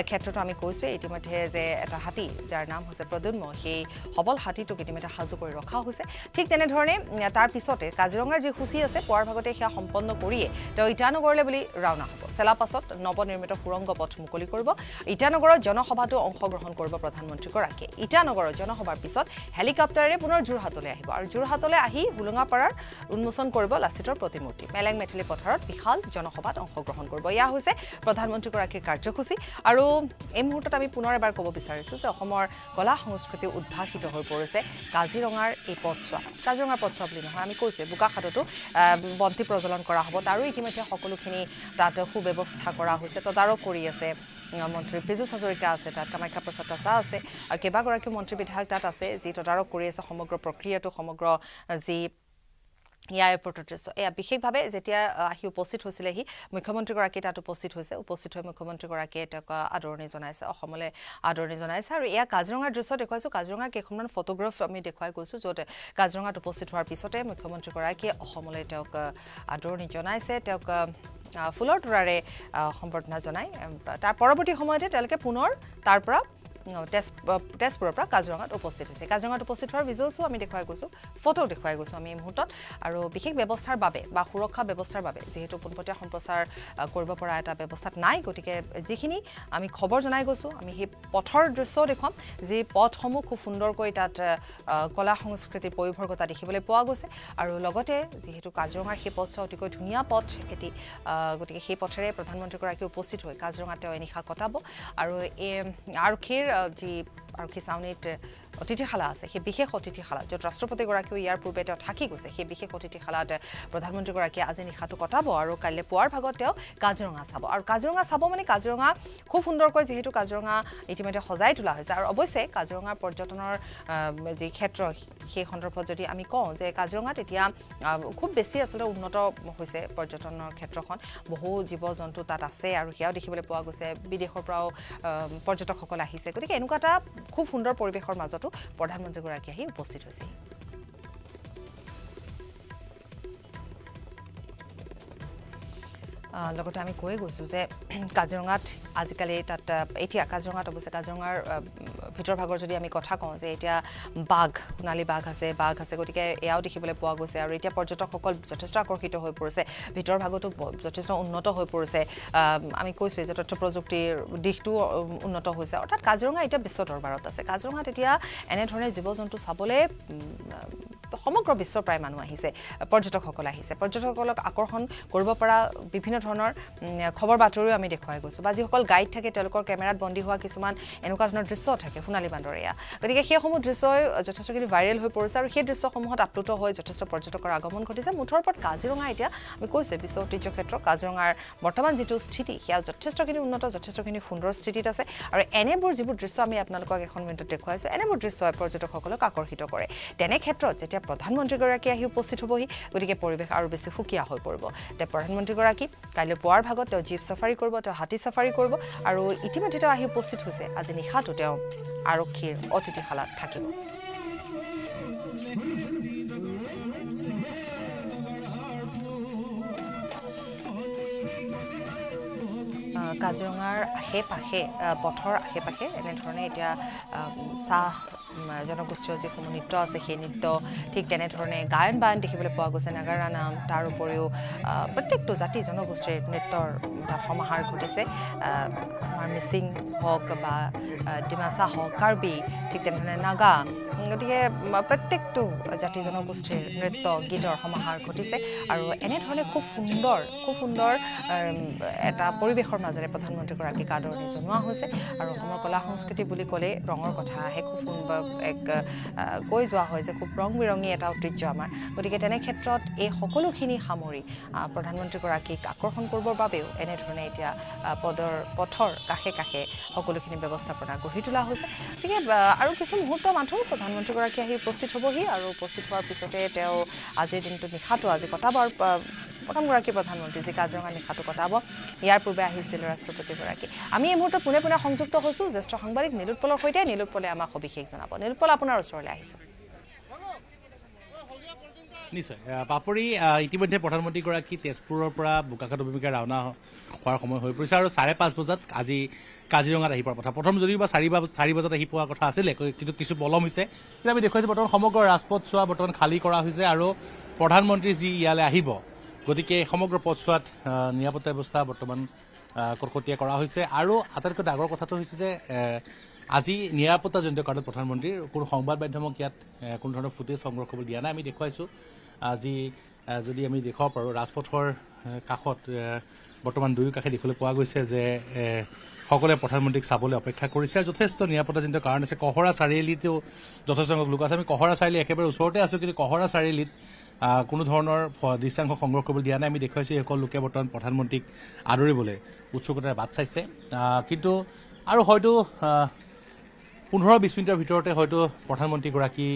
ক্ষেত্ৰতো আমি কৈছোঁৱে ইতিমধ্যে যে এটা হাতী যাৰ নাম হৈছে প্ৰদ্যুন্ম সেই সবল হাতীটোক ইতিমধ্যে সাজু কৰি ৰখা হৈছে। ঠিক তেনেধৰণে তাৰ পিছতে কাজিৰঙাৰ যি সূচী আছে পুৱাৰ ভাগতে সেয়া সম্পন্ন কৰিয়ে তেওঁ ইটানগৰলৈ বুলি ৰাওনা হ'ব। চেলাপাছত নৱনিৰ্মিত সুৰংগ পথ মুকলি কৰিব। ইটানগৰৰ জনসভাতো অংশগ্ৰহণ কৰিব প্ৰধানমন্ত্ৰীগৰাকীয়ে। ইটানগৰৰ জনসভাৰ পিছত হেলিকপ্টাৰেৰে পুনৰ যোৰহাটলৈ আহিব আৰু যোৰহাটলৈ আহি হোলোঙাপাৰাৰ উন্মোচন কৰিব লাচিতৰ প্ৰতিমূৰ্তি। মেলেং মেথিলি পথাৰত বিশাল জনসভাত অংশগ্ৰহণ কৰিব। এয়া হৈছে প্ৰধানমন্ত্ৰীগৰাকীৰ কাৰ্যসূচী। আৰু এই মুহূৰ্তত আমি পুনৰ এবাৰ ক'ব বিচাৰিছোঁ যে অসমৰ কলা সংস্কৃতি উদ্ভাসিত হৈ পৰিছে কাজিৰঙাৰ এই পথছোৱা। কাজিৰঙাৰ পথছোৱা বুলি নহয় আমি কৈছোঁৱে বোকাখাততো আহ, বন্তি প্ৰজ্বলন কৰা হ'ব। তাৰো ইতিমধ্যে সকলোখিনি তাত সুব্যৱস্থা কৰা হৈছে তদাৰক কৰি আছে মন্ত্ৰী পীযুষ হাজৰিকা আছে তাত কামাখ্যা প্ৰসাদ তাছা আছে আৰু কেইবাগৰাকীও মন্ত্ৰী বিধায়ক তাত আছে যি তদাৰক কৰি আছে সমগ্ৰ প্ৰক্ৰিয়াটো সমগ্ৰ যি ইয়াৰ এয়াৰপৰ্টৰ এয়া বিশেষভাৱে যেতিয়া আহ, উপস্থিত হৈছিলেহি মুখ্যমন্ত্ৰীগৰাকী তাত উপস্থিত হৈছে। উপস্থিত হৈ মুখ্যমন্ত্ৰীগৰাকীয়ে তেওঁক আদৰণি জনাইছে অসমলৈ আদৰণি জনাইছে। আৰু এয়া কাজিৰঙাৰ দৃশ্য দেখুৱাইছোঁ। কাজিৰঙাৰ কেইখনমান ফটোগ্ৰাফ আমি দেখুৱাই গৈছোঁ য'ত কাজিৰঙাত উপস্থিত হোৱাৰ পিছতে মুখ্যমন্ত্ৰীগৰাকীয়ে অসমলৈ তেওঁক আদৰণি জনাইছে। তেওঁক ফুলৰ তোৰাৰে সম্বৰ্ধনা এম, তাৰ পৰৱৰ্তী সময়তে তেওঁলোকে পুনৰ তাৰ পৰা তেজপুৰৰ পৰা কাজিৰঙাত উপস্থিত হৈছে। কাজিৰঙাত উপস্থিত হোৱাৰ ভিজুৱেলছো আমি দেখুৱাই গৈছোঁ ফটো দেখুৱাই গৈছোঁ আমি এই মুহূৰ্তত। আৰু বিশেষ ব্যৱস্থাৰ বাবে বা সুৰক্ষা ব্যৱস্থাৰ বাবে যিহেতু পোনপটীয়া সম্প্ৰচাৰ কৰিব পৰা এটা ব্যৱস্থাত নাই গতিকে যিখিনি আমি খবৰ জনাই গৈছোঁ আমি সেই পথৰ দৃশ্যও দেখুৱাম যি পথসমূহ খুব সুন্দৰকৈ তাত কলা সংস্কৃতিৰ পৰিভৰ্গতা দেখিবলৈ পোৱা গৈছে। আৰু লগতে যিহেতু কাজিৰঙাৰ সেই পথছোৱা অতিকৈ ধুনীয়া পথ এটি গতিকে সেই পথেৰে প্ৰধানমন্ত্ৰীগৰাকী উপস্থিত হৈ কাজিৰঙাত তেওঁ এনিশা কটাব। আৰু এই আৰক্ষীৰ আহ, যি আৰক্ষী চাউনীত অতিথিশালা আছে সেই বিশেষ অতিথিশালা য'ত ৰাষ্ট্ৰপতিগৰাকীও ইয়াৰ পূৰ্বে তেওঁ থাকি গৈছে সেই বিশেষ অতিথিশালাত প্ৰধানমন্ত্ৰীগৰাকীয়ে আজি নিশাটো কটাব আৰু কাইলৈ পুৱাৰ ভাগত তেওঁ কাজিৰঙা চাব। আৰু কাজিৰঙা চাব মানে কাজিৰঙা খুব সুন্দৰকৈ যিহেতু কাজিৰঙা ইতিমধ্যে সজাই তোলা হৈছে। আৰু অৱশ্যে কাজিৰঙাৰ পৰ্যটনৰ যি ক্ষেত্ৰ সেই সন্দৰ্ভত যদি আমি কওঁ যে কাজিৰঙাত এতিয়া খুব বেছি আচলতে উন্নত হৈছে পৰ্যটনৰ ক্ষেত্ৰখন। বহু জীৱ জন্তু তাত আছে আৰু সেয়াও দেখিবলৈ পোৱা গৈছে। বিদেশৰ পৰাও পৰ্যটকসকল আহিছে। গতিকে এনেকুৱা এটা খুব সুন্দৰ পৰিৱেশৰ মাজতো প্ৰধানমন্ত্ৰীগৰাকী আহি উপস্থিত হৈছেহি লগতে আমি কৈয়ে গৈছোঁ যে কাজিৰঙাত আজিকালি তাত এতিয়া কাজিৰঙাত অৱশ্যে কাজিৰঙাৰ আহ, ভিতৰ ভাগৰ যদি আমি কথা কওঁ যে এতিয়া বাঘ সোণালী বাঘ আছে বাঘ আছে গতিকে এয়াও দেখিবলৈ পোৱা গৈছে আৰু এতিয়া পৰ্যটকসকল যথেষ্ট আকৰ্ষিত হৈ পৰিছে ভিতৰ ভাগতো যথেষ্ট উন্নত হৈ পৰিছে। আমি কৈছোঁৱে যে তথ্য প্ৰযুক্তিৰ দিশটোও উন্নত হৈছে। অৰ্থাৎ কাজিৰঙা এতিয়া বিশ্ব দৰবাৰত আছে। কাজিৰঙাত এতিয়া এনেধৰণে জীৱ জন্তু চাবলৈ সমগ্ৰ বিশ্বৰ প্ৰায় মানুহ আহিছে পৰ্যটকসকল আহিছে। পৰ্যটকসকলক আকৰ্ষণ কৰিব পৰা বিভিন্ন ধৰণৰ খবৰ বাতৰিও আমি দেখুৱাই গৈছোঁ। বা যিসকল গাইড থাকে তেওঁলোকৰ কেমেৰাত বন্দী হোৱা কিছুমান এনেকুৱা ধৰণৰ দৃশ্য থাকে সোণালী বান্দৰ এয়া গতিকে সেইসমূহ দৃশ্যই যথেষ্টখিনি ভাইৰেল হৈ পৰিছে আৰু সেই দৃশ্যসমূহত আপ্লুত হৈ যথেষ্ট পৰ্যটকৰ আগমন ঘটিছে। মুঠৰ ওপৰত কাজিৰঙা এতিয়া আমি কৈছোঁ বিশ্ব ঐতিহ্য ক্ষেত্ৰ কাজিৰঙাৰ বৰ্তমান যিটো স্থিতি সেয়া যথেষ্টখিনি উন্নত যথেষ্টখিনি সুন্দৰ স্থিতিত আছে। আৰু এনেবোৰ যিবোৰ দৃশ্য আমি আপোনালোকক এখন মিনিটত দেখুৱাইছোঁ এনেবোৰ দৃশ্যই পৰ্যটকসকলক আকৰ্ষিত কৰে। তেনে ক্ষেত্ৰত যেতিয়া প্ৰধানমন্ত্ৰীগৰাকী আহি উপস্থিত হ'বহি গতিকে পৰিৱেশ আৰু বেছি সুকীয়া হৈ পৰিব। তেওঁ প্ৰধানমন্ত্ৰীগৰাকী কাইলৈ পুৱাৰ ভাগত তেওঁ জীপ চাফাৰী কৰিব তেওঁ হাতী চাফাৰী কৰিব আৰু ইতিমধ্যে তেওঁ আহি উপস্থিত হৈছে। আজি নিশাটো তেওঁ আৰক্ষীৰ অতিথিশালাত থাকিব। কাজিৰঙাৰ আশে পাশে পথৰ আশে পাশে এনেধৰণে এতিয়া চাহ জনগোষ্ঠীয় যিসমূহ নৃত্য আছে সেই নৃত্য ঠিক তেনেধৰণে গায়ন বায়ন দেখিবলৈ পোৱা গৈছে। নাগাৰা নাম তাৰ উপৰিও প্ৰত্যেকটো জাতি জনগোষ্ঠীৰ নৃত্যৰ তাত সমাহাৰ ঘটিছে। আমাৰ মিচিং হওক বা ডিমাচা হওক কাৰ্বি ঠিক তেনেধৰণে নাগা গতিকে প্ৰত্যেকটো জাতি জনগোষ্ঠীৰ নৃত্য গীতৰ সমাহাৰ ঘটিছে আৰু এনেধৰণে খুব সুন্দৰ খুব সুন্দৰ এটা পৰিৱেশৰ মাজেৰে প্ৰধানমন্ত্ৰীগৰাকীক আদৰণি জনোৱা হৈছে। আৰু অসমৰ কলা সংস্কৃতি বুলি ক'লেই ৰঙৰ কথা আহে খুব সুন্দৰ এক কৈ যোৱা হয় যে খুব ৰং বিৰঙী এটা ঐতিহ্য আমাৰ। গতিকে তেনে ক্ষেত্ৰত এই সকলোখিনি সামৰি প্ৰধানমন্ত্ৰীগৰাকীক আকৰ্ষণ কৰিবৰ বাবেও এনেধৰণে এতিয়া পদৰ পথৰ কাষে কাষে সকলোখিনি ব্যৱস্থাপনা গঢ়ি তোলা হৈছে। গতিকে আৰু কিছু মুহূৰ্ত মাথো প্ৰধানমন্ত্ৰীগৰাকী আহি উপস্থিত হ'বহি আৰু উপস্থিত হোৱাৰ পিছতে তেওঁ আজিৰ দিনটো নিশাটো আজি কটাব আৰু প্ৰথমগৰাকী প্ৰধানমন্ত্ৰী যি কাজিৰঙা নিশাটো কটাব ইয়াৰ পূৰ্বে আহিছিল ৰাষ্ট্ৰপতিগৰাকী। আমি এই মুহূৰ্তত পোনে পোনে সংযুক্ত হৈছোঁ জ্যেষ্ঠ সাংবাদিক নীলোৎপলৰ সৈতে নীলোৎপলে আমাক সবিশেষ জনাব। নীলোৎপল আপোনাৰ ওচৰলৈ আহিছোঁ। নিশ্চয়। পাপৰি ইতিমধ্যে প্ৰধানমন্ত্ৰীগৰাকী তেজপুৰৰ পৰা বোকাখাট অভিমুখে ৰাওনা হোৱাৰ সময় হৈ পৰিছে আৰু চাৰে পাঁচ বজাত আজি কাজিৰঙাত আহি পোৱাৰ কথা। প্ৰথম যদিও বা চাৰি চাৰি বজাত আহি পোৱা কথা আছিলে কিন্তু কিছু পলম হৈছে। কিন্তু আমি দেখুৱাইছোঁ বৰ্তমান সমগ্ৰ ৰাজপথছোৱা বৰ্তমান খালী কৰা হৈছে আৰু প্ৰধানমন্ত্ৰী যি ইয়ালৈ আহিব গতিকে সমগ্ৰ পথছোৱাত নিৰাপত্তা ব্যৱস্থা বৰ্তমান কটকটীয়া কৰা হৈছে। আৰু আটাইতকৈ ডাঙৰ কথাটো হৈছে যে আজি নিৰাপত্তাজনিত কাৰণত প্ৰধানমন্ত্ৰীৰ কোনো সংবাদ মাধ্যমক ইয়াত কোনো ধৰণৰ ফুটেজ সংগ্ৰহ কৰিবলৈ দিয়া নাই আমি দেখুৱাইছোঁ। আজি যদি আমি দেখুৱাব পাৰোঁ ৰাজপথৰ কাষত বৰ্তমান দুয়ো কাষে দেখিবলৈ পোৱা গৈছে যে সকলোৱে প্ৰধানমন্ত্ৰীক চাবলৈ অপেক্ষা কৰিছে আৰু যথেষ্ট নিৰাপত্তাজনিত কাৰণ আছে। কহৰা চাৰিআলিতেও যথেষ্ট সংখ্যক লোক আছে। আমি কহৰা চাৰিআলি একেবাৰে ওচৰতে আছোঁ কিন্তু কহৰা চাৰিআলিত কোনো ধৰণৰ দৃশ্যাংশ সংগ্ৰহ কৰিবলৈ দিয়া নাই। আমি দেখুৱাইছোঁ এইসকল লোকে বৰ্তমান প্ৰধানমন্ত্ৰীক আদৰিবলৈ উৎসুকতাৰে বাট চাইছে। কিন্তু আৰু হয়তো পোন্ধৰ বিছ মিনিটৰ ভিতৰতে হয়তো প্ৰধানমন্ত্ৰীগৰাকী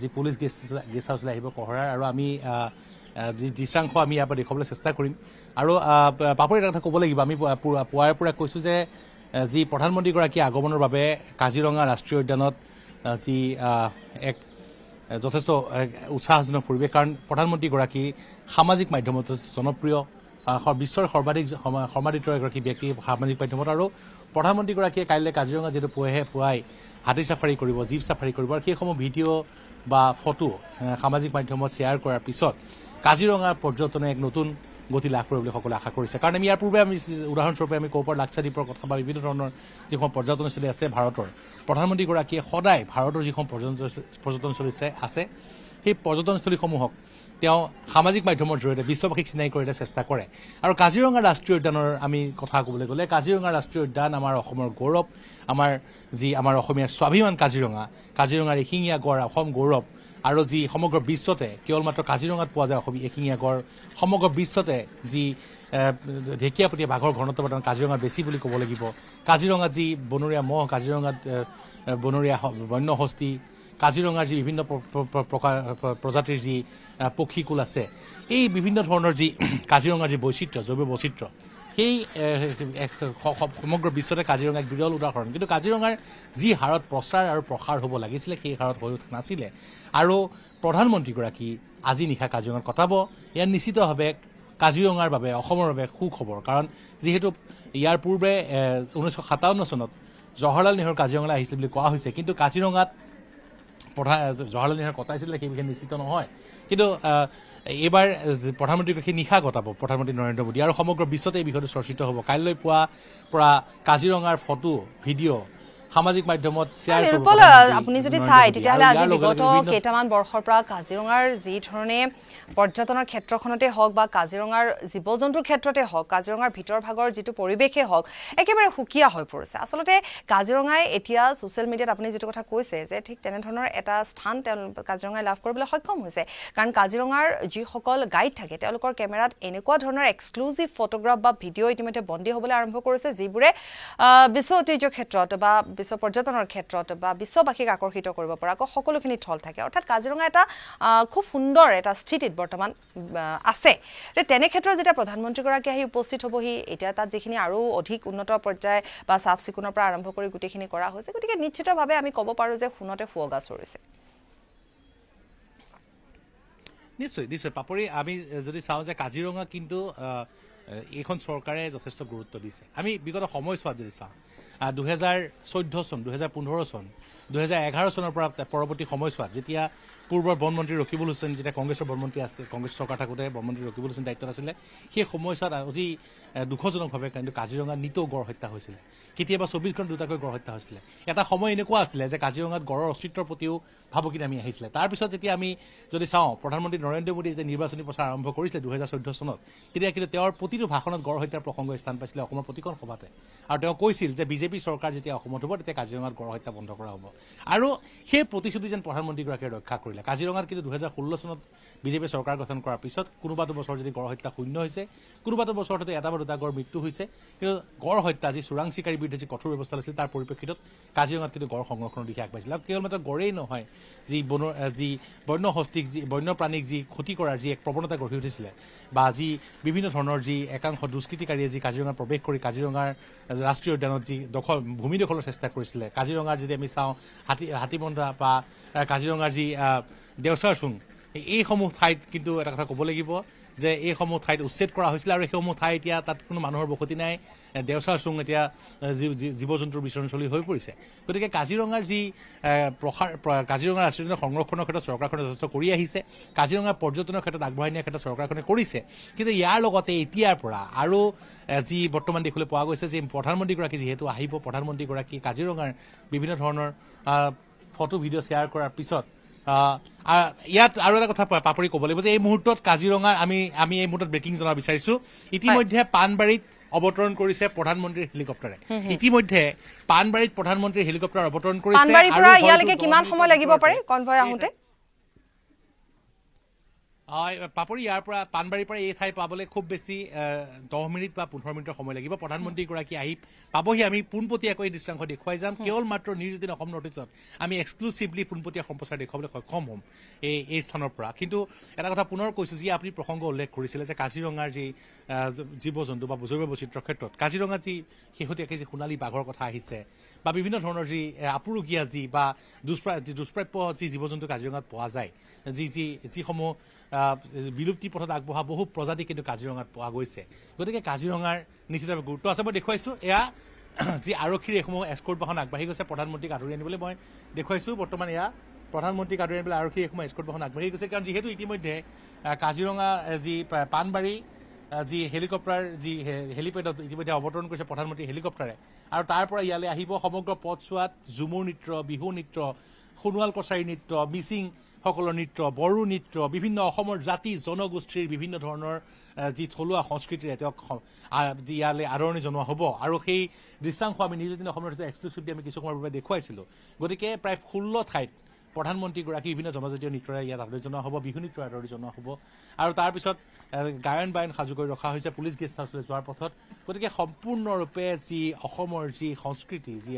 যি পুলিচ গেষ্ট গেষ্ট হাউচলৈ আহিব কহৰাৰ আৰু আমি যি দৃশ্যাংশ আমি ইয়াৰ পৰা দেখুৱাবলৈ চেষ্টা কৰিম। আৰু পাপৰি এটা কথা ক'ব লাগিব। আমি পুৱা- পুৱা- পুৱাৰে পৰা কৈছোঁ যে যি প্ৰধানমন্ত্ৰীগৰাকী আগমনৰ বাবে কাজিৰঙা ৰাষ্ট্ৰীয় উদ্যানত যি এক যথেষ্ট উৎসাহজনক পৰিৱেশ। কাৰণ প্ৰধানমন্ত্ৰীগৰাকী সামাজিক মাধ্যমত জনপ্ৰিয় বিশ্বৰ সৰ্বাধিক সম- সৰ্বাধিক এগৰাকী ব্যক্তি সামাজিক মাধ্যমত। আৰু প্ৰধানমন্ত্ৰীগৰাকীয়ে কাইলৈ কাজিৰঙা যিহেতু পুৱাহে পুৱাই হাতী চাফাৰী কৰিব জীপ চাফাৰী কৰিব আৰু সেইসমূহ ভিডিঅ' বা ফটো সামাজিক মাধ্যমত শ্বেয়াৰ কৰাৰ পিছত কাজিৰঙাৰ পৰ্যটনে এক নতুন গতি লাভ কৰিব বুলি সকলোৱে আশা কৰিছে। কাৰণ আমি ইয়াৰ পূৰ্বে আমি উদাহৰণস্বৰূপে আমি ক'ব পাৰোঁ লাক্ষাদ্বীপৰ কথা বা বিভিন্ন ধৰণৰ যিসমূহ পৰ্যটনস্থলী আছে ভাৰতৰ প্ৰধানমন্ত্ৰীগৰাকীয়ে সদায় ভাৰতৰ যিসমূহ পৰ্যটন পৰ্যটনস্থলী আছে সেই পৰ্যটনস্থলীসমূহক তেওঁ সামাজিক মাধ্যমৰ জৰিয়তে বিশ্ববাসীক চিনাকি কৰিবলৈ চেষ্টা কৰে। আৰু কাজিৰঙা ৰাষ্ট্ৰীয় উদ্যানৰ আমি কথা ক'বলৈ গ'লে কাজিৰঙা ৰাষ্ট্ৰীয় উদ্যান আমাৰ অসমৰ গৌৰৱ। আমাৰ যি আমাৰ অসমীয়াৰ স্বাভিমান কাজিৰঙা কাজিৰঙাৰ এশিঙীয়া গড় অসম গৌৰৱ আৰু যি সমগ্ৰ বিশ্বতে কেৱল মাত্ৰ কাজিৰঙাত পোৱা যায় অসমীয়া এশিঙীয়া গড় সমগ্ৰ বিশ্বতে যি ঢেকীয়াপতীয়া বাঘৰ ঘনত্ব বৰ্তমান কাজিৰঙাত বেছি বুলি ক'ব লাগিব। কাজিৰঙাত যি বনৰীয়া মহ কাজিৰঙাত বনৰীয়া বন্য হস্তি কাজিৰঙাৰ যি বিভিন্ন প্ৰজাতিৰ যি পক্ষীকুল আছে এই বিভিন্ন ধৰণৰ যি কাজিৰঙাৰ যি বৈচিত্ৰ্য জৈৱ বৈচিত্ৰ্য সেই সমগ্ৰ বিশ্বতে কাজিৰঙা এক বিৰল উদাহৰণ। কিন্তু কাজিৰঙাৰ যি হাৰত প্ৰচাৰ আৰু প্ৰসাৰ হ'ব লাগিছিলে সেই হাৰত হৈ উঠা নাছিলে। আৰু প্ৰধানমন্ত্ৰীগৰাকী আজি নিশা কাজিৰঙাত কটাব। ইয়াৰ নিশ্চিতভাৱে কাজিৰঙাৰ বাবে অসমৰ বাবে সুখবৰ। কাৰণ যিহেতু ইয়াৰ পূৰ্বে ঊনৈছশ সাতাৱন্ন চনত জৱাহৰলাল নেহৰু কাজিৰঙালৈ আহিছিলে বুলি কোৱা হৈছে কিন্তু কাজিৰঙাত প্ৰধান জৱাহৰলাল নেহৰু কটাইছিলে সেই বিষয়ে নিশ্চিত নহয়। কিন্তু এইবাৰ সেই নিশা কটাব প্ৰধানমন্ত্ৰী নৰেন্দ্ৰ মোদী আৰু সমগ্ৰ বিশ্বতে এই বিষয়টো চৰ্চিত হ'ব। কাইলৈ পুৱা পৰা কাজিৰঙাৰ ফটো ভিডিঅ' সামাজিক মাধ্যমত শ্বেয়াৰ কৰিব নিৰুপল প্ৰধানমন্ত্ৰী আপুনি যদি চাই মোদী। তেতিয়াহ'লে আজি বিগত কেইটামান বৰ্ষৰ পৰা কাজিৰঙাৰ যি ধৰণে পৰ্যটনৰ ক্ষেত্ৰখনতে হওক বা কাজিৰঙাৰ জীৱ জন্তুৰ ক্ষেত্ৰতে হওক কাজিৰঙাৰ ভিতৰ ভাগৰ যিটো পৰিৱেশেই হওক একেবাৰে সুকীয়া হৈ পৰিছে আচলতে কাজিৰঙাই এতিয়া ছ'চিয়েল মিডিয়াত আপুনি যিটো কথা কৈছে যে ঠিক তেনেধৰণৰ এটা স্থান তেওঁ কাজিৰঙাই লাভ কৰিবলৈ সক্ষম হৈছে কাৰণ কাজিৰঙাৰ যিসকল গাইড থাকে তেওঁলোকৰ কেমেৰাত এনেকুৱা ধৰণৰ এক্সক্লুজিভ ফটোগ্ৰাফ বা ভিডিঅ' ইতিমধ্যে বন্দী হ'বলৈ আৰম্ভ কৰিছে যিবোৰে বিশ্ব ঐতিহ্যৰ ক্ষেত্ৰত বা বিশ্ব পৰ্যটনৰ ক্ষেত্ৰত বা বিশ্ববাসীক আকৰ্ষিত কৰিব পৰাকৈ সকলোখিনি থল থাকে। অৰ্থাৎ কাজিৰঙা এটা খুব সুন্দৰ এটা স্থিতিত বৰ্তমান আছে। তেনে ক্ষেত্ৰত যেতিয়া প্ৰধানমন্ত্ৰীগৰাকী আহি উপস্থিত হ'বহি এতিয়া তাত যিখিনি আৰু অধিক উন্নত পৰ্যায় বা চাফ চিকুণৰ পৰা আৰম্ভ কৰি গোটেইখিনি কৰা হৈছে গতিকে নিশ্চিতভাৱে আমি ক'ব পাৰোঁ যে সোণতে সুৱগা চৰিছে। নিশ্চয় নিশ্চয়। পাপৰি আমি যদি চাওঁ যে কাজিৰঙা কিন্তু এইখন চৰকাৰে যথেষ্ট গুৰুত্ব দিছে। আমি বিগত সময়ছোৱাত যদি চাওঁ দুহেজাৰ চৈধ্য চন দুহেজাৰ পোন্ধৰ চন দুহেজাৰ এঘাৰ চনৰ পৰা পৰৱৰ্তী সময়ছোৱাত যেতিয়া পূৰ্বৰ বনমন্ত্ৰী ৰকিবুল হুছেইন যেতিয়া কংগ্ৰেছৰ বনমন্ত্ৰী আছে কংগ্ৰেছ চৰকাৰ থাকোঁতে বনমন্ত্ৰী ৰকিবুল হুছেইন দায়িত্বত আছিলে সেই সময়ছোৱাত অতি দুখজনকভাৱে কিন্তু কাজিৰঙাত নিতৌ গড় হত্যা হৈছিলে। কেতিয়াবা চৌবিছ ঘণ্টা দুটাকৈ গড় হত্যা হৈছিলে। এটা সময় এনেকুৱা আছিলে যে কাজিৰঙাত গড়ৰ অস্তিত্বৰ প্ৰতিও ভাবুকি নামি আহিছিলে। তাৰপিছত যেতিয়া আমি যদি চাওঁ প্ৰধানমন্ত্ৰী নৰেন্দ্ৰ মোদীয়ে যেতিয়া নিৰ্বাচনী প্ৰচাৰ আৰম্ভ কৰিছিলে দুহেজাৰ চৈধ্য চনত তেতিয়া কিন্তু তেওঁৰ প্ৰতিটো ভাষণত গড় হত্যাৰ প্ৰসংগ স্থান পাইছিলে অসমৰ প্ৰতিখন সভাতে। আৰু তেওঁ কৈছিল যে বিজেপি চৰকাৰ যেতিয়া অসমত হ'ব তেতিয়া কাজিৰঙাত গড় হত্যা বন্ধ কৰা হ'ব। আৰু সেই প্ৰতিশ্ৰুতি যেন প্ৰধানমন্ত্ৰীগৰাকীয়ে ৰক্ষা কৰিলে। কাজিৰঙাত কিন্তু দুহেজাৰ ষোল্ল চনত বিজেপি চৰকাৰ গঠন কৰাৰ পিছত কোনোবাটো বছৰ যদি গড় হত্যা শূন্য হৈছে কোনোবাটো বছৰত হয়তো এটা বা দুটা গড় মৃত্যু হৈছে। কিন্তু গড় হত্যা যি চোৰাং চিকাৰীৰ বিৰুদ্ধে যি কঠোৰ ব্যৱস্থা লৈছিল তাৰ পৰিপ্ৰেক্ষিতত কাজিৰঙাত কিন্তু গড় সংৰক্ষণৰ দিশে আগবাঢ়িছিল। আৰু কেৱল মাত্ৰ গড়েই নহয় যি বন যি বন্য হস্তিক যি বন্যপ্ৰাণীক যি ক্ষতি কৰাৰ যি এক প্ৰৱণতা গঢ়ি উঠিছিলে বা যি বিভিন্ন ধৰণৰ যি একাংশ দুষ্কৃতিকাৰীয়ে যি কাজিৰঙাত প্ৰৱেশ কৰি কাজিৰঙাৰ ৰাষ্ট্ৰীয় উদ্যানত যি দখল ভূমি দখলৰ চেষ্টা কৰিছিলে। কাজিৰঙাৰ যদি আমি চাওঁ হাতী হাতীবন্ধা বা কাজিৰঙাৰ যি দেওচাৰ চুং এইসমূহ ঠাইত কিন্তু এটা কথা ক'ব লাগিব যে এইসমূহ ঠাইত উচ্ছেদ কৰা হৈছিলে আৰু সেইসমূহ ঠাই এতিয়া তাত কোনো মানুহৰ বসতি নাই। দেওচাৰ চুং এতিয়া জীৱ জন্তুৰ বিচৰণস্থলী হৈ পৰিছে। গতিকে কাজিৰঙাৰ যি প্ৰসাৰ প্ৰ- কাজিৰঙা ৰাষ্ট্ৰীয় সংৰক্ষণৰ ক্ষেত্ৰত চৰকাৰখনে যথেষ্ট কৰি আহিছে। কাজিৰঙা পৰ্যটনৰ ক্ষেত্ৰত আগবঢ়াই নিয়াৰ ক্ষেত্ৰত চৰকাৰখনে কৰিছে। কিন্তু ইয়াৰ লগতে এতিয়াৰ পৰা আৰু যি বৰ্তমান দেখিবলৈ পোৱা গৈছে যে প্ৰধানমন্ত্ৰীগৰাকী যিহেতু আহিব প্ৰধানমন্ত্ৰীগৰাকী কাজিৰঙাৰ বিভিন্ন ধৰণৰ ফটো ভিডিঅ' শ্বেয়াৰ কৰাৰ পিছত ইয়াত আৰু এটা কথা পাপৰি ক'ব লাগিব যে এই মুহূৰ্তত কাজিৰঙাৰ আমি আমি এই মুহূৰ্তত ব্ৰেকিং জনাব বিচাৰিছো। ইতিমধ্যে পাণবাৰীত অৱতৰণ কৰিছে প্ৰধানমন্ত্ৰীৰ হেলিকপ্টাৰে। ইতিমধ্যে পাণবাৰীত প্ৰধানমন্ত্ৰীৰ হেলিকপ্টাৰ অৱতৰণ কৰিছে পৰা ইয়ালৈকে কিমান সময় লাগিব পাৰে? কনভয় আহোঁতে? আহ, পাপৰি ইয়াৰ পৰা পাণবাৰীৰ পৰা এই ঠাই পাবলৈ খুব বেছি দহ মিনিট বা পোন্ধৰ মিনিটৰ সময় লাগিব। প্ৰধানমন্ত্ৰীগৰাকী আহি পাবহি আমি পোনপটীয়াকৈ এই দৃশ্যাংশ দেখুৱাই যাম। কেৱল মাত্ৰ নিউজ দিন অসম নৰ্থ ইষ্টত আমি এক্সক্লুচিভলি পোনপটীয়া সম্প্ৰচাৰ দেখুৱাবলৈ সক্ষম হ'ম এই এই স্থানৰ পৰা। কিন্তু এটা কথা পুনৰ কৈছোঁ যি আপুনি প্ৰসংগ উল্লেখ কৰিছিলে যে কাজিৰঙাৰ যি জীৱ জন্তু বা জৈৱ বৈচিত্ৰ্যৰ ক্ষেত্ৰত কাজিৰঙাত যি শেহতীয়াকৈ যি সোণালী বাঘৰ কথা আহিছে বা বিভিন্ন ধৰণৰ যি আপুৰুগীয়া যি বা দুষ্প্ৰা দুষ্প্ৰাপ্য যি জীৱ জন্তু কাজিৰঙাত পোৱা যায় যি যি যিসমূহ বিলুপ্তি পথত আগবঢ়া বহু প্ৰজাতি কিন্তু কাজিৰঙাত পোৱা গৈছে। গতিকে কাজিৰঙাৰ নিশ্চিতভাৱে গুৰুত্ব আছে মই দেখুৱাইছোঁ। এয়া যি আৰক্ষীৰ এইসমূহ এস্কৰ্ট বাহন আগবাঢ়ি গৈছে প্ৰধানমন্ত্ৰীক আদৰি আনিবলৈ মই দেখুৱাইছোঁ। বৰ্তমান এয়া প্ৰধানমন্ত্ৰীক আদৰি আনিবলৈ আৰক্ষীৰ এইসমূহ এস্কৰ্ট বাহন আগবাঢ়ি গৈছে। কাৰণ যিহেতু ইতিমধ্যে কাজিৰঙা যি পাণবাৰী যি হেলিকপ্টাৰ যি হেলিপেডত ইতিমধ্যে অৱতৰণ কৰিছে প্ৰধানমন্ত্ৰী হেলিকপ্টাৰে। আৰু তাৰ পৰা ইয়ালৈ আহিব সমগ্ৰ পথছোৱাত ঝুমুৰ নৃত্য বিহু নৃত্য সোণোৱাল কছাৰী নৃত্য মিচিং সকলৰ নৃত্য বড়ো নৃত্য বিভিন্ন অসমৰ জাতি জনগোষ্ঠীৰ বিভিন্ন ধৰণৰ যি থলুৱা সংস্কৃতিৰে তেওঁক ইয়ালৈ আদৰণি জনোৱা হ'ব। আৰু সেই দৃশ্যাংশ আমি নিজে দিনে অসমৰ এক্সক্লুচিভলি আমি কিছু সময়ৰ বাবে দেখুৱাইছিলোঁ। গতিকে প্ৰায় ষোল্ল ঠাইত প্ৰধানমন্ত্ৰীগৰাকী বিভিন্ন জনজাতীয় নৃত্যৰে ইয়াত আদৰি জনোৱা হ'ব বিহু নৃত্যৰে আদৰি জনোৱা হ'ব। আৰু তাৰপিছত গায়ন বায়ন সাজু কৰি ৰখা হৈছে পুলিচ গেষ্ট হাউচলৈ যোৱাৰ পথত। গতিকে সম্পূৰ্ণৰূপে যি অসমৰ যি সংস্কৃতি যি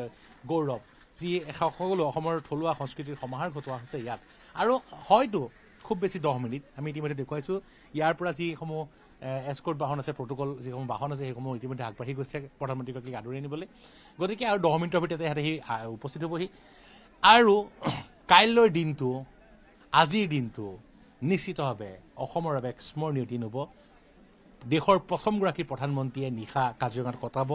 গৌৰৱ যি সকলো অসমৰ থলুৱা সংস্কৃতিৰ সমাহাৰ ঘটোৱা হৈছে ইয়াত। আৰু হয়তো খুব বেছি দহ মিনিট আমি ইতিমধ্যে দেখুৱাইছোঁ ইয়াৰ পৰা যিসমূহ এস্কৰ্ট বাহন আছে প্ৰট'কল যিসমূহ বাহন আছে সেইসমূহ ইতিমধ্যে আগবাঢ়ি গৈছে প্ৰধানমন্ত্ৰীগৰাকীক আদৰি আনিবলৈ গতিকে আৰু দহ মিনিটৰ ভিতৰতে সিহঁতে সি উপস্থিত হ'বহি। আৰু কাইলৈৰ দিনটো আজিৰ দিনটো নিশ্চিতভাৱে অসমৰ বাবে এক স্মৰণীয় দিন হ'ব। দেশৰ প্ৰথমগৰাকী প্ৰধানমন্ত্ৰীয়ে নিশা কাজিৰঙাত কটাব।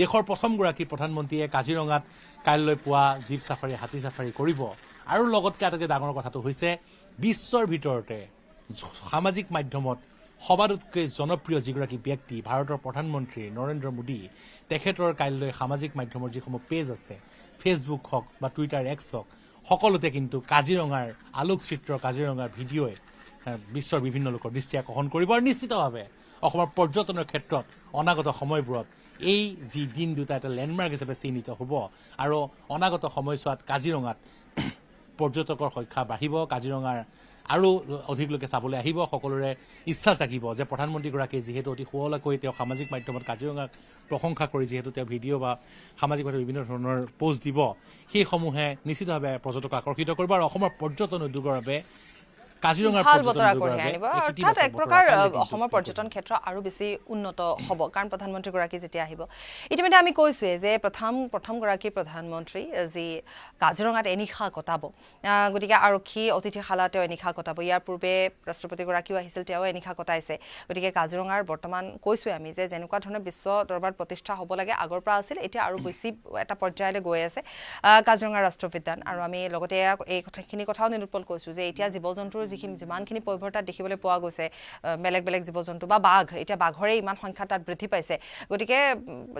দেশৰ প্ৰথমগৰাকী প্ৰধানমন্ত্ৰীয়ে কাজিৰঙাত কাইলৈ পুৱা জীপ চাফাৰী হাতী চাফাৰী কৰিব। আৰু লগতকৈ আটাইতকৈ ডাঙৰ কথাটো হৈছে বিশ্বৰ ভিতৰতে সামাজিক মাধ্যমত সবাতোতকৈ জনপ্ৰিয় যিগৰাকী ব্যক্তি ভাৰতৰ প্ৰধানমন্ত্ৰী নৰেন্দ্ৰ মোদী তেখেতৰ কাইলৈ সামাজিক মাধ্যমৰ যিসমূহ পেজ আছে ফেচবুক হওক বা টুইটাৰ এক্স হওক সকলোতে কিন্তু কাজিৰঙাৰ আলোকচিত্ৰ কাজিৰঙাৰ ভিডিঅ'ই বিশ্বৰ বিভিন্ন লোকৰ দৃষ্টি আকৰ্ষণ কৰিব আৰু নিশ্চিতভাৱে অসমৰ পৰ্যটনৰ ক্ষেত্ৰত অনাগত সময়বোৰত এই যি দিন দুটা এটা লেণ্ডমাৰ্ক হিচাপে চিহ্নিত হ'ব আৰু অনাগত সময়ছোৱাত কাজিৰঙাত পৰ্যটকৰ সংখ্যা বাঢ়িব কাজিৰঙাৰ আৰু অধিক লোকে চাবলৈ আহিব সকলোৰে ইচ্ছা জাগিব যে প্ৰধানমন্ত্ৰীগৰাকীয়ে যিহেতু অতি সুৱলাকৈ তেওঁ সামাজিক মাধ্যমত কাজিৰঙাক প্ৰশংসা কৰি যিহেতু তেওঁ ভিডিঅ' বা সামাজিক মাধ্যমত বিভিন্ন ধৰণৰ পোষ্ট দিব সেইসমূহে নিশ্চিতভাৱে পৰ্যটক আকৰ্ষিত কৰিব আৰু অসমৰ পৰ্যটন উদ্যোগৰ বাবে কাজিৰঙাৰ ভাল বতৰা কঢ়িয়াই আনিব। অৰ্থাৎ এক প্ৰকাৰ অসমৰ পৰ্যটন ক্ষেত্ৰ আৰু বেছি উন্নত হ'ব। কাৰণ প্ৰধানমন্ত্ৰীগৰাকী যেতিয়া আহিব ইতিমধ্যে আমি কৈছোৱে যে প্ৰথম প্ৰথমগৰাকী প্ৰধানমন্ত্ৰী যি কাজিৰঙাত এনিশা কটাব। গতিকে আৰক্ষী অতিথিশালা তেওঁ এনিশা কটাব। ইয়াৰ পূৰ্বে ৰাষ্ট্ৰপতিগৰাকীও আহিছিল তেওঁ এনিশা কটাইছে। গতিকে কাজিৰঙাৰ বৰ্তমান কৈছোৱে আমি যে যেনেকুৱা ধৰণৰ বিশ্ব দৰবাৰত প্ৰতিষ্ঠা হ'ব লাগে আগৰ পৰা আছিল এতিয়া আৰু বেছি এটা পৰ্যায়লৈ গৈ আছে কাজিৰঙা ৰাষ্ট্ৰীয় উদ্যান আৰু আমি লগতে এই কথাখিনি কথাও নিৰূপণ কৈছোঁ যে এতিয়া জীৱ জন্তুৰ যিখিনি যিমানখিনি পৈভৰ তাত দেখিবলৈ পোৱা গৈছে বেলেগ বেলেগ জীৱ জন্তু বা বাঘ এতিয়া বাঘৰে ইমান সংখ্যা তাত বৃদ্ধি পাইছে। গতিকে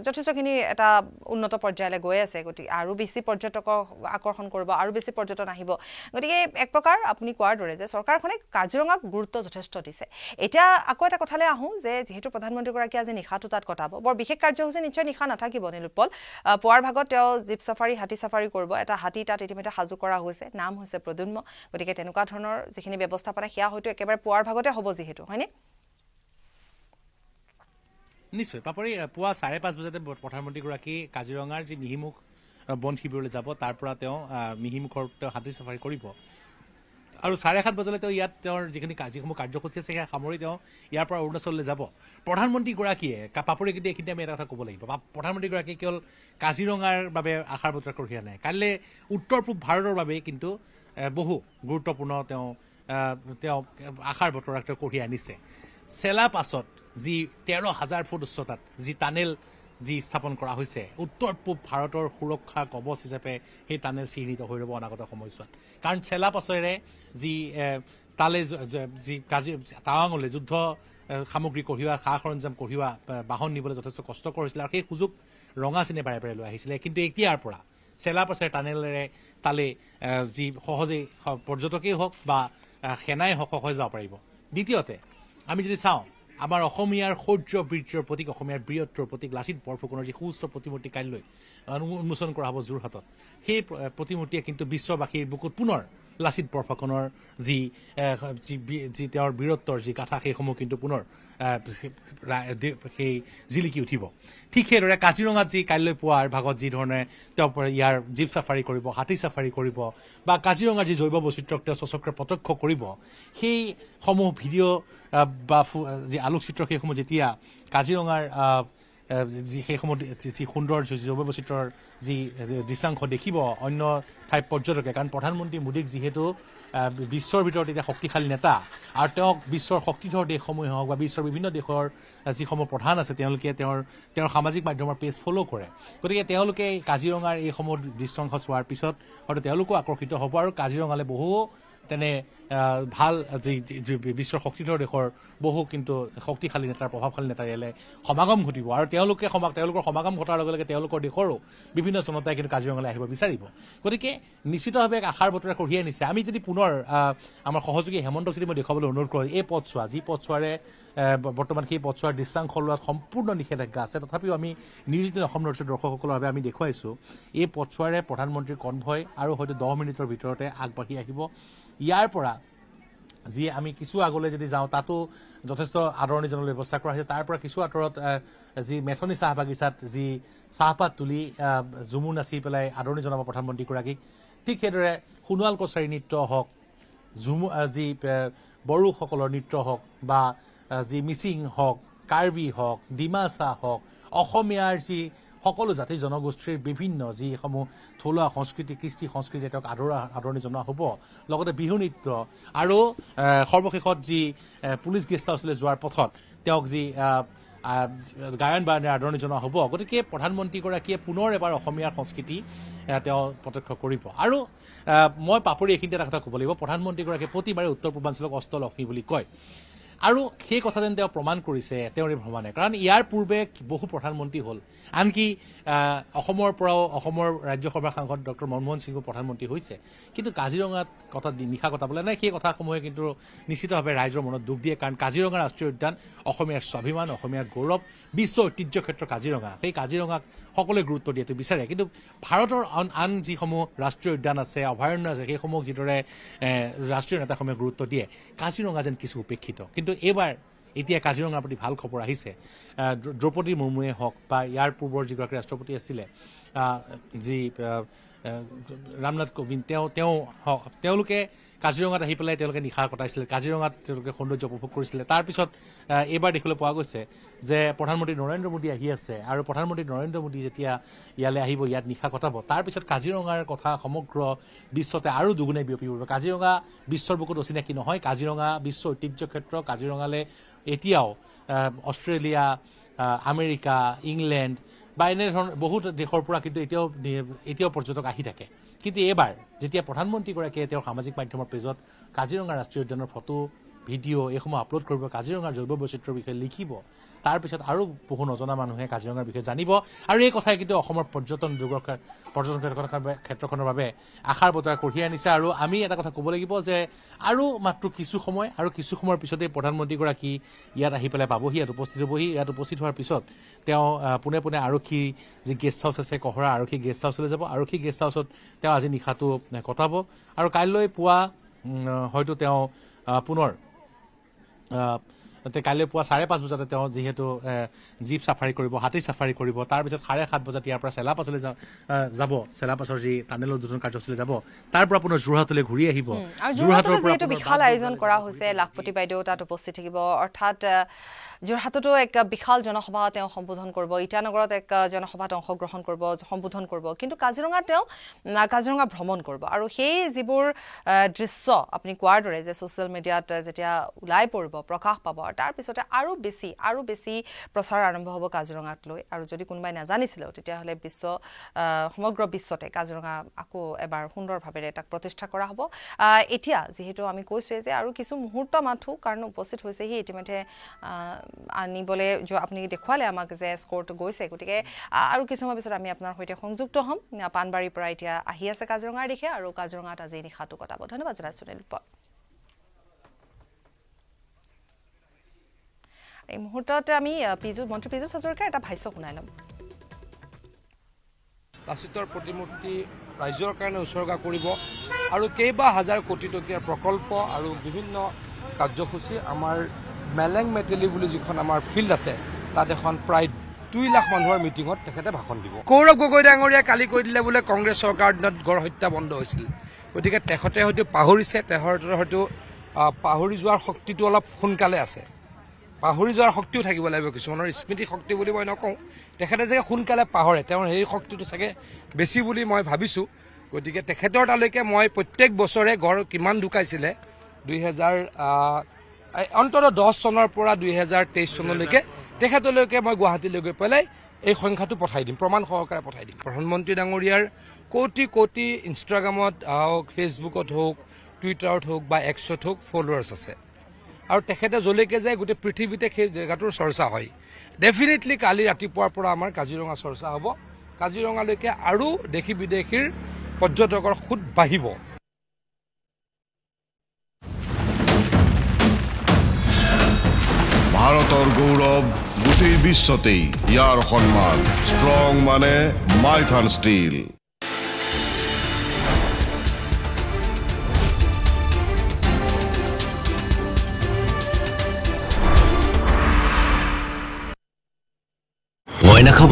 যথেষ্টখিনি এটা উন্নত পৰ্যায়লৈ গৈ আছে। গতিকে আৰু বেছি পৰ্যটকক আকৰ্ষণ কৰিব আৰু বেছি পৰ্যটন আহিব। গতিকে এক প্ৰকাৰ আপুনি কোৱাৰ দৰে যে চৰকাৰখনে কাজিৰঙাক গুৰুত্ব যথেষ্ট দিছে। এতিয়া আকৌ এটা কথালৈ আহোঁ যে যিহেতু প্ৰধানমন্ত্ৰীগৰাকীয়ে আজি নিশাটো তাত কটাব বৰ বিশেষ কাৰ্যসূচী নিশ্চয় নিশা নাথাকিব নিলোৎপল পুৱাৰ ভাগত তেওঁ জীপ চাফাৰী হাতী চাফাৰী কৰিব। এটা হাতী তাত ইতিমধ্যে সাজু কৰা হৈছে নাম হৈছে প্ৰদ্যুন্ম। গতিকে তেনেকুৱা ধৰণৰ যিখিনি ব্যৱস্থাপনা সেয়া হয়তো একেবাৰে পুৱাৰ ভাগতে হ'ব যিহেতু হয়নে? নিশ্চয় পাপৰি পুৱা চাৰে পাঁচ বজাতে প্ৰধানমন্ত্ৰীগৰাকী কাজিৰঙাৰ যি মিহিমুখ বন শিবিৰলৈ যাব তাৰ পৰা তেওঁ মিহিমুখৰ তেওঁ হাতী চাফাৰী কৰিব। আৰু চাৰে সাত বজালৈ তেওঁ ইয়াত তেওঁৰ যিখিনি যিসমূহ কাৰ্যসূচী আছে সেয়া সামৰি তেওঁ ইয়াৰ পৰা অৰুণাচললৈ যাব। প্ৰধানমন্ত্ৰীগৰাকীয়ে পাপৰি কিন্তু এইখিনিতে আমি এটা কথা ক'ব লাগিব। প্ৰধানমন্ত্ৰীগৰাকীয়ে কেৱল কাজিৰঙাৰ বাবে আশাৰ বতৰা কঢ়িয়া নাই কাইলৈ উত্তৰ পূব ভাৰতৰ বাবেই কিন্তু বহু গুৰুত্বপূৰ্ণ তেওঁ তেওঁ আশাৰ বতৰা তেওঁ কঢ়িয়াই আনিছে। চেলা পাছত যি তেৰ হাজাৰ ফুট উচ্চতাত যি টানেল যি স্থাপন কৰা হৈছে উত্তৰ পূব ভাৰতৰ সুৰক্ষাৰ কবচ হিচাপে সেই টানেল চিহ্নিত হৈ ৰ'ব অনাগত সময়ছোৱাত। কাৰণ চেলা পাছৰে যি তালে য- কাজি টাৱাঙলৈ যুদ্ধ সামগ্ৰী কঢ়িওৱা সা সৰঞ্জাম কঢ়িওৱা বাহন নিবলৈ যথেষ্ট কষ্টকৰ হৈছিলে আৰু সেই সুযোগ ৰঙাচিনে বাৰে বাৰে লৈ আহিছিলে। কিন্তু এতিয়াৰ পৰা চেলা পাছেৰে টানেলেৰে তালে যি সহজেই পৰ্যটকেই হওক বা সেনাই হওক সহজে যাব পাৰিব। দ্বিতীয়তে আমি যদি চাওঁ আমাৰ অসমীয়াৰ শৌৰ্য বীৰ্যৰ প্ৰতীক অসমীয়াৰ বীৰত্বৰ প্ৰতীক লাচিত বৰফুকনৰ যি সুউচ্চ প্ৰতিমূৰ্তি কাইলৈ উন্মোচন কৰা হ'ব যোৰহাটত সেই প্ৰ- প্ৰতিমূৰ্তিয়ে কিন্তু বিশ্ববাসীৰ বুকুত পুনৰ লাচিত বৰফুকনৰ যি যি তেওঁৰ বীৰত্বৰ যি গাথা সেইসমূহ কিন্তু পুনৰ সেই জিলিকি উঠিব ঠিক সেইদৰে কাজিৰঙাত যি কাইলৈ পুৱাৰ ভাগত যি ধৰণে তেওঁ ইয়াৰ জীপ চাফাৰী কৰিব হাতী চাফাৰী কৰিব বা কাজিৰঙাৰ যি জৈৱ বৈচিত্ৰ্যক তেওঁ সচক্ৰে প্ৰত্যক্ষ কৰিব সেইসমূহ ভিডিঅ' বা যি আলোকচিত্ৰ সেইসমূহ যেতিয়া কাজিৰঙাৰ যি সেইসমূহ যি- সুন্দৰ জৈৱ বৈচিত্ৰৰ যি দৃশ্যাংশ দেখিব অন্য ঠাইৰ পৰ্যটকে কাৰণ প্ৰধানমন্ত্ৰী মোদীক যিহেতু বিশ্বৰ ভিতৰত এতিয়া শক্তিশালী নেতা। আৰু তেওঁক বিশ্বৰ শক্তিধৰ দেশসমূহে হওক বা বিশ্বৰ বিভিন্ন দেশৰ যিসমূহ প্ৰধান আছে তেওঁলোকে তেওঁৰ তেওঁৰ সামাজিক মাধ্যমৰ পেজ ফ'ল' কৰে। গতিকে তেওঁলোকে কাজিৰঙাৰ এইসমূহ দৃশ্যাংশ চোৱাৰ পিছত হয়তো তেওঁলোকো আকৰ্ষিত হ'ব আৰু কাজিৰঙালৈ বহু তেনে ভাল যি বিশ্বৰ শক্তিধৰ দেশৰ বহু কিন্তু শক্তিশালী নেতাৰ প্ৰভাৱশালী নেতাৰ ইয়ালৈ সমাগম ঘটিব। আৰু তেওঁলোকে তেওঁলোকৰ সমাগম ঘটাৰ লগে লগে তেওঁলোকৰ দেশৰো বিভিন্ন জনতাই কিন্তু কাজিৰঙালৈ আহিব বিচাৰিব। গতিকে নিশ্চিতভাৱে এক আশাৰ বতৰা কঢ়িয়াই নিছে আমি যদি পুনৰ আমাৰ সহযোগী হেমন্তক যদি মই দেখুৱাবলৈ অনুৰোধ কৰোঁ এই পথছোৱা যি পথছোৱাৰে বৰ্তমান সেই পথছোৱাৰ দৃশ্যাংশ লোৱাত সম্পূৰ্ণ নিষেধাজ্ঞা আছে। তথাপিও আমি নিউজ এইটিন অসম নৰ্থ দৰ্শকসকলৰ বাবে আমি দেখুৱাইছোঁ এই পথছোৱাৰে প্ৰধানমন্ত্ৰীৰ কনভয় আৰু হয়তো দহ মিনিটৰ ভিতৰতে আগবাঢ়ি আহিব। ইয়াৰ পৰা যি আমি কিছু আগলৈ যদি যাওঁ তাতো যথেষ্ট আদৰণি জনাবলৈ ব্যৱস্থা কৰা হৈছে। তাৰ পৰা কিছু আঁতৰত যি মেথনি চাহ বাগিচাত যি চাহপাত তুলি ঝুমুৰ নাচি পেলাই আদৰণি জনাব প্ৰধানমন্ত্ৰীগৰাকীক ঠিক সেইদৰে সোণোৱাল কছাৰী নৃত্য হওক ঝুমু যি বড়োসকলৰ নৃত্য হওক বা যি মিচিং হওক কাৰ্বি হওক ডিমাচা হওক অসমীয়াৰ যি সকলো জাতি জনগোষ্ঠীৰ বিভিন্ন যিসমূহ থলুৱা সংস্কৃতি কৃষ্টি সংস্কৃতি তেওঁক আদৰা আদৰণি জনোৱা হ'ব। লগতে বিহু নৃত্য আৰু সৰ্বশেষত যি পুলিচ গেষ্ট হাউচলৈ যোৱাৰ পথত তেওঁক যি গায়ন বায়নেৰে আদৰণি জনোৱা হ'ব। গতিকে প্ৰধানমন্ত্ৰীগৰাকীয়ে পুনৰ এবাৰ অসমীয়াৰ সংস্কৃতি তেওঁ প্ৰত্যক্ষ কৰিব। আৰু মই পাপৰি এইখিনিতে এটা কথা ক'ব লাগিব। প্ৰধানমন্ত্ৰীগৰাকীয়ে প্ৰতিবাৰে উত্তৰ পূৰ্বাঞ্চলক অষ্টলক্ষ্মী বুলি কয়। আৰু সেই কথা যেন তেওঁ প্ৰমাণ কৰিছে তেওঁৰ এই ভ্ৰমণে। কাৰণ ইয়াৰ পূৰ্বে বহু প্ৰধানমন্ত্ৰী হ'ল। আনকি অসমৰ পৰাও অসমৰ ৰাজ্যসভাৰ সাংসদ ডক্টৰ মনমোহন সিঙো প্ৰধানমন্ত্ৰী হৈছে। কিন্তু কাজিৰঙাত কথা নিশা কটাবলৈ নাই সেই কথাসমূহে কিন্তু নিশ্চিতভাৱে ৰাইজৰ মনত দুখ দিয়ে। কাৰণ কাজিৰঙা ৰাষ্ট্ৰীয় উদ্যান অসমীয়াৰ স্বাভিমান অসমীয়াৰ গৌৰৱ বিশ্ব ঐতিহ্য ক্ষেত্ৰ কাজিৰঙা। সেই কাজিৰঙাক সকলোৱে গুৰুত্ব দিয়াটো বিচাৰে। কিন্তু ভাৰতৰ আন আন যিসমূহ ৰাষ্ট্ৰীয় উদ্যান আছে অভয়াৰণ্য আছে সেইসমূহক যিদৰে ৰাষ্ট্ৰীয় নেতাসমূহে গুৰুত্ব দিয়ে কাজিৰঙা যেন কিছু উপেক্ষিত। কিন্তু এইবাৰ এতিয়া কাজিৰঙাৰ প্ৰতি ভাল খবৰ আহিছে। আহ, দ্ৰ- দ্ৰৌপদী মুৰ্মুৱে হওক বা ইয়াৰ পূৰ্বৰ যিগৰাকী ৰাষ্ট্ৰপতি আছিলে যি ৰামনাথ কোবিন্দ তেওঁ তেওঁ তেওঁলোকে কাজিৰঙাত আহি পেলাই তেওঁলোকে নিশা কটাইছিলে কাজিৰঙাত তেওঁলোকে সৌন্দৰ্য উপভোগ কৰিছিলে। তাৰপিছত এইবাৰ দেখিবলৈ পোৱা গৈছে যে প্ৰধানমন্ত্ৰী নৰেন্দ্ৰ মোদী আহি আছে আৰু প্ৰধানমন্ত্ৰী নৰেন্দ্ৰ মোদী যেতিয়া ইয়ালৈ আহিব ইয়াত নিশা কটাব তাৰপিছত কাজিৰঙাৰ কথা সমগ্ৰ বিশ্বতে আৰু দুগুণে বিয়পি পৰিব। কাজিৰঙা বিশ্বৰ বুকুত অচিনাকি নহয় কাজিৰঙা বিশ্ব ঐতিহ্য ক্ষেত্ৰ কাজিৰঙালৈ এতিয়াও অষ্ট্ৰেলিয়া আমেৰিকা ইংলেণ্ড বা এনেধৰণৰ বহুত দেশৰ পৰা কিন্তু এতিয়াও এতিয়াও পৰ্যটক আহি থাকে। কিন্তু এইবাৰ যেতিয়া প্ৰধানমন্ত্ৰীগৰাকীয়ে তেওঁৰ সামাজিক মাধ্যমৰ পেজত কাজিৰঙা ৰাষ্ট্ৰীয় উদ্যানৰ ফটো ভিডিঅ' এইসমূহ আপলোড কৰিব কাজিৰঙাৰ জৈৱ বৈচিত্ৰ্যৰ বিষয়ে লিখিব তাৰপিছত আৰু বহু নজনা মানুহে কাজিৰঙাৰ বিষয়ে জানিব। আৰু এই কথাই কিন্তু অসমৰ পৰ্যটন ক্ষে- পৰ্যটন ক্ষেত্ৰখনৰ বাবে- আশাৰ বতৰা কঢ়িয়াই আনিছে। আৰু আমি এটা কথা ক'ব লাগিব যে আৰু মাত্ৰ কিছু সময় আৰু কিছু সময়ৰ পিছতেই প্ৰধানমন্ত্ৰীগৰাকী ইয়াত আহি পেলাই পাবহি ইয়াত উপস্থিত হ'বহি। ইয়াত উপস্থিত হোৱাৰ পিছত তেওঁ পোনে পোনে আৰক্ষী যি গেষ্ট হাউচ আছে কহৰা আৰক্ষী গেষ্ট হাউচলৈ যাব। আৰক্ষী গেষ্ট হাউচত তেওঁ আজি নিশাটো কটাব। আৰু কাইলৈ পুৱা হয়তো তেওঁ পুনৰ কাইলৈ পুৱা চাৰে পাঁচ বজাতে তেওঁ যিহেতু জীপ চাফাৰী কৰিব হাতী চাফাৰী কৰিব তাৰপিছত চাৰে সাত বজাত ইয়াৰ পৰা চেলাপাছলৈ যাব। চেলাপাছৰ যি টানেল উদ্বোধন কাৰ্যসূচীলৈ যাব। তাৰ পৰা পুনৰ যোৰহাটলৈ ঘূৰি আহিব। পৰা যিহেতু বিশাল আয়োজন কৰা হৈছে লাখপতি বাইদেউ তাত উপস্থিত থাকিব। অৰ্থাৎ যোৰহাটতো এক বিশাল জনসভা তেওঁ সম্বোধন কৰিব। ইটানগৰত এক জনসভাত অংশগ্ৰহণ কৰিব সম্বোধন কৰিব। কিন্তু কাজিৰঙাত তেওঁ কাজিৰঙা ভ্ৰমণ কৰিব। আৰু সেই যিবোৰ দৃশ্য আপুনি কোৱাৰ দৰে যে ছ'চিয়েল মিডিয়াত যেতিয়া ওলাই পৰিব প্ৰকাশ পাব তাৰপিছতে আৰু বেছি আৰু বেছি প্ৰচাৰ আৰম্ভ হ'ব কাজিৰঙাক লৈ। আৰু যদি কোনোবাই নাজানিছিলেও তেতিয়াহ'লে বিশ্ব সমগ্ৰ বিশ্বতে কাজিৰঙা আকৌ এবাৰ সুন্দৰভাৱেৰে তাক প্ৰতিষ্ঠা কৰা হ'ব। এতিয়া যিহেতু আমি কৈছোঁৱে যে আৰু কিছু মুহূৰ্ত মাথো কাৰণ উপস্থিত হৈছেহি ইতিমধ্যে আনিবলৈ যোৱা আপুনি দেখুৱালে আমাক যে স্ক'ৰটো গৈছে। গতিকে আৰু কিছু সময় পিছত আমি আপোনাৰ সৈতে সংযুক্ত হ'ম। পাণবাৰীৰ পৰা এতিয়া আহি আছে কাজিৰঙাৰ দিশে আৰু কাজিৰঙাত আজি নিশাটো কটাব। ধন্যবাদ জনাইছোঁ নীলপল এই মুহূৰ্তত আমি পীযুষ মন্ত্ৰী পীযুষ হাজৰিকাৰ এটা ভাষ্য শুনাই ল'ম। লাচিতৰ প্ৰতিমূৰ্তি ৰাইজৰ কাৰণে উচৰ্গা কৰিব আৰু কেইবা হাজাৰ কোটি টকীয়া প্ৰকল্প আৰু বিভিন্ন কাৰ্যসূচী আমাৰ মেলেং মেটেলি বুলি যিখন আমাৰ ফিল্ড আছে তাত এখন প্ৰায় দুই লাখ মানুহৰ মিটিঙত তেখেতে ভাষণ দিব। কৌৰৱ গগৈ ডাঙৰীয়াই কালি কৈ দিলে বোলে কংগ্ৰেছ চৰকাৰ দিনত গড় হত্যা বন্ধ হৈছিল। গতিকে তেখেতে হয়তো পাহৰিছে তেখেতৰ হয়তো পাহৰি যোৱাৰ শক্তিটো অলপ সোনকালে আছে। পাহৰি যোৱাৰ শক্তিও থাকিব লাগিব কিছুমানৰ স্মৃতি শক্তি বুলি মই নকওঁ। তেখেতে চাগে সোনকালে পাহৰে তেওঁৰ সেই শক্তিটো চাগে বেছি বুলি মই ভাবিছোঁ। গতিকে তেখেতৰ তালৈকে মই প্ৰত্যেক বছৰে গড় কিমান ঢুকাইছিলে দুহেজাৰ অন্ততঃ দহ চনৰ পৰা দুহেজাৰ তেইছ চনলৈকে তেখেতলৈকে মই গুৱাহাটীলৈ গৈ পেলাই এই সংখ্যাটো পঠাই দিম প্ৰমাণ সহকাৰে পঠাই দিম। প্ৰধানমন্ত্ৰী ডাঙৰীয়াৰ কোটি কোটি ইনষ্টাগ্ৰামত হওক ফেচবুকত হওক টুইটাৰত হওক বা এক্সত হওক ফলোৱাৰ্ছ আছে। আৰু তেখেতে যলৈকে যায় গোটেই পৃথিৱীতে সেই জেগাটোৰ চৰ্চা হয়। ডেফিনেটলি কালি ৰাতিপুৱাৰ পৰা আমাৰ কাজিৰঙা চৰ্চা হ'ব। কাজিৰঙালৈকে আৰু দেশী বিদেশীৰ পৰ্যটকৰ সোঁত বাঢ়িব। ভাৰতৰ গৌৰৱ গোটেই বিশ্বতেই। ইয়াৰ সন্মান ষ্ট্ৰং মানে মাইথান ষ্টীল ভয় নাখাব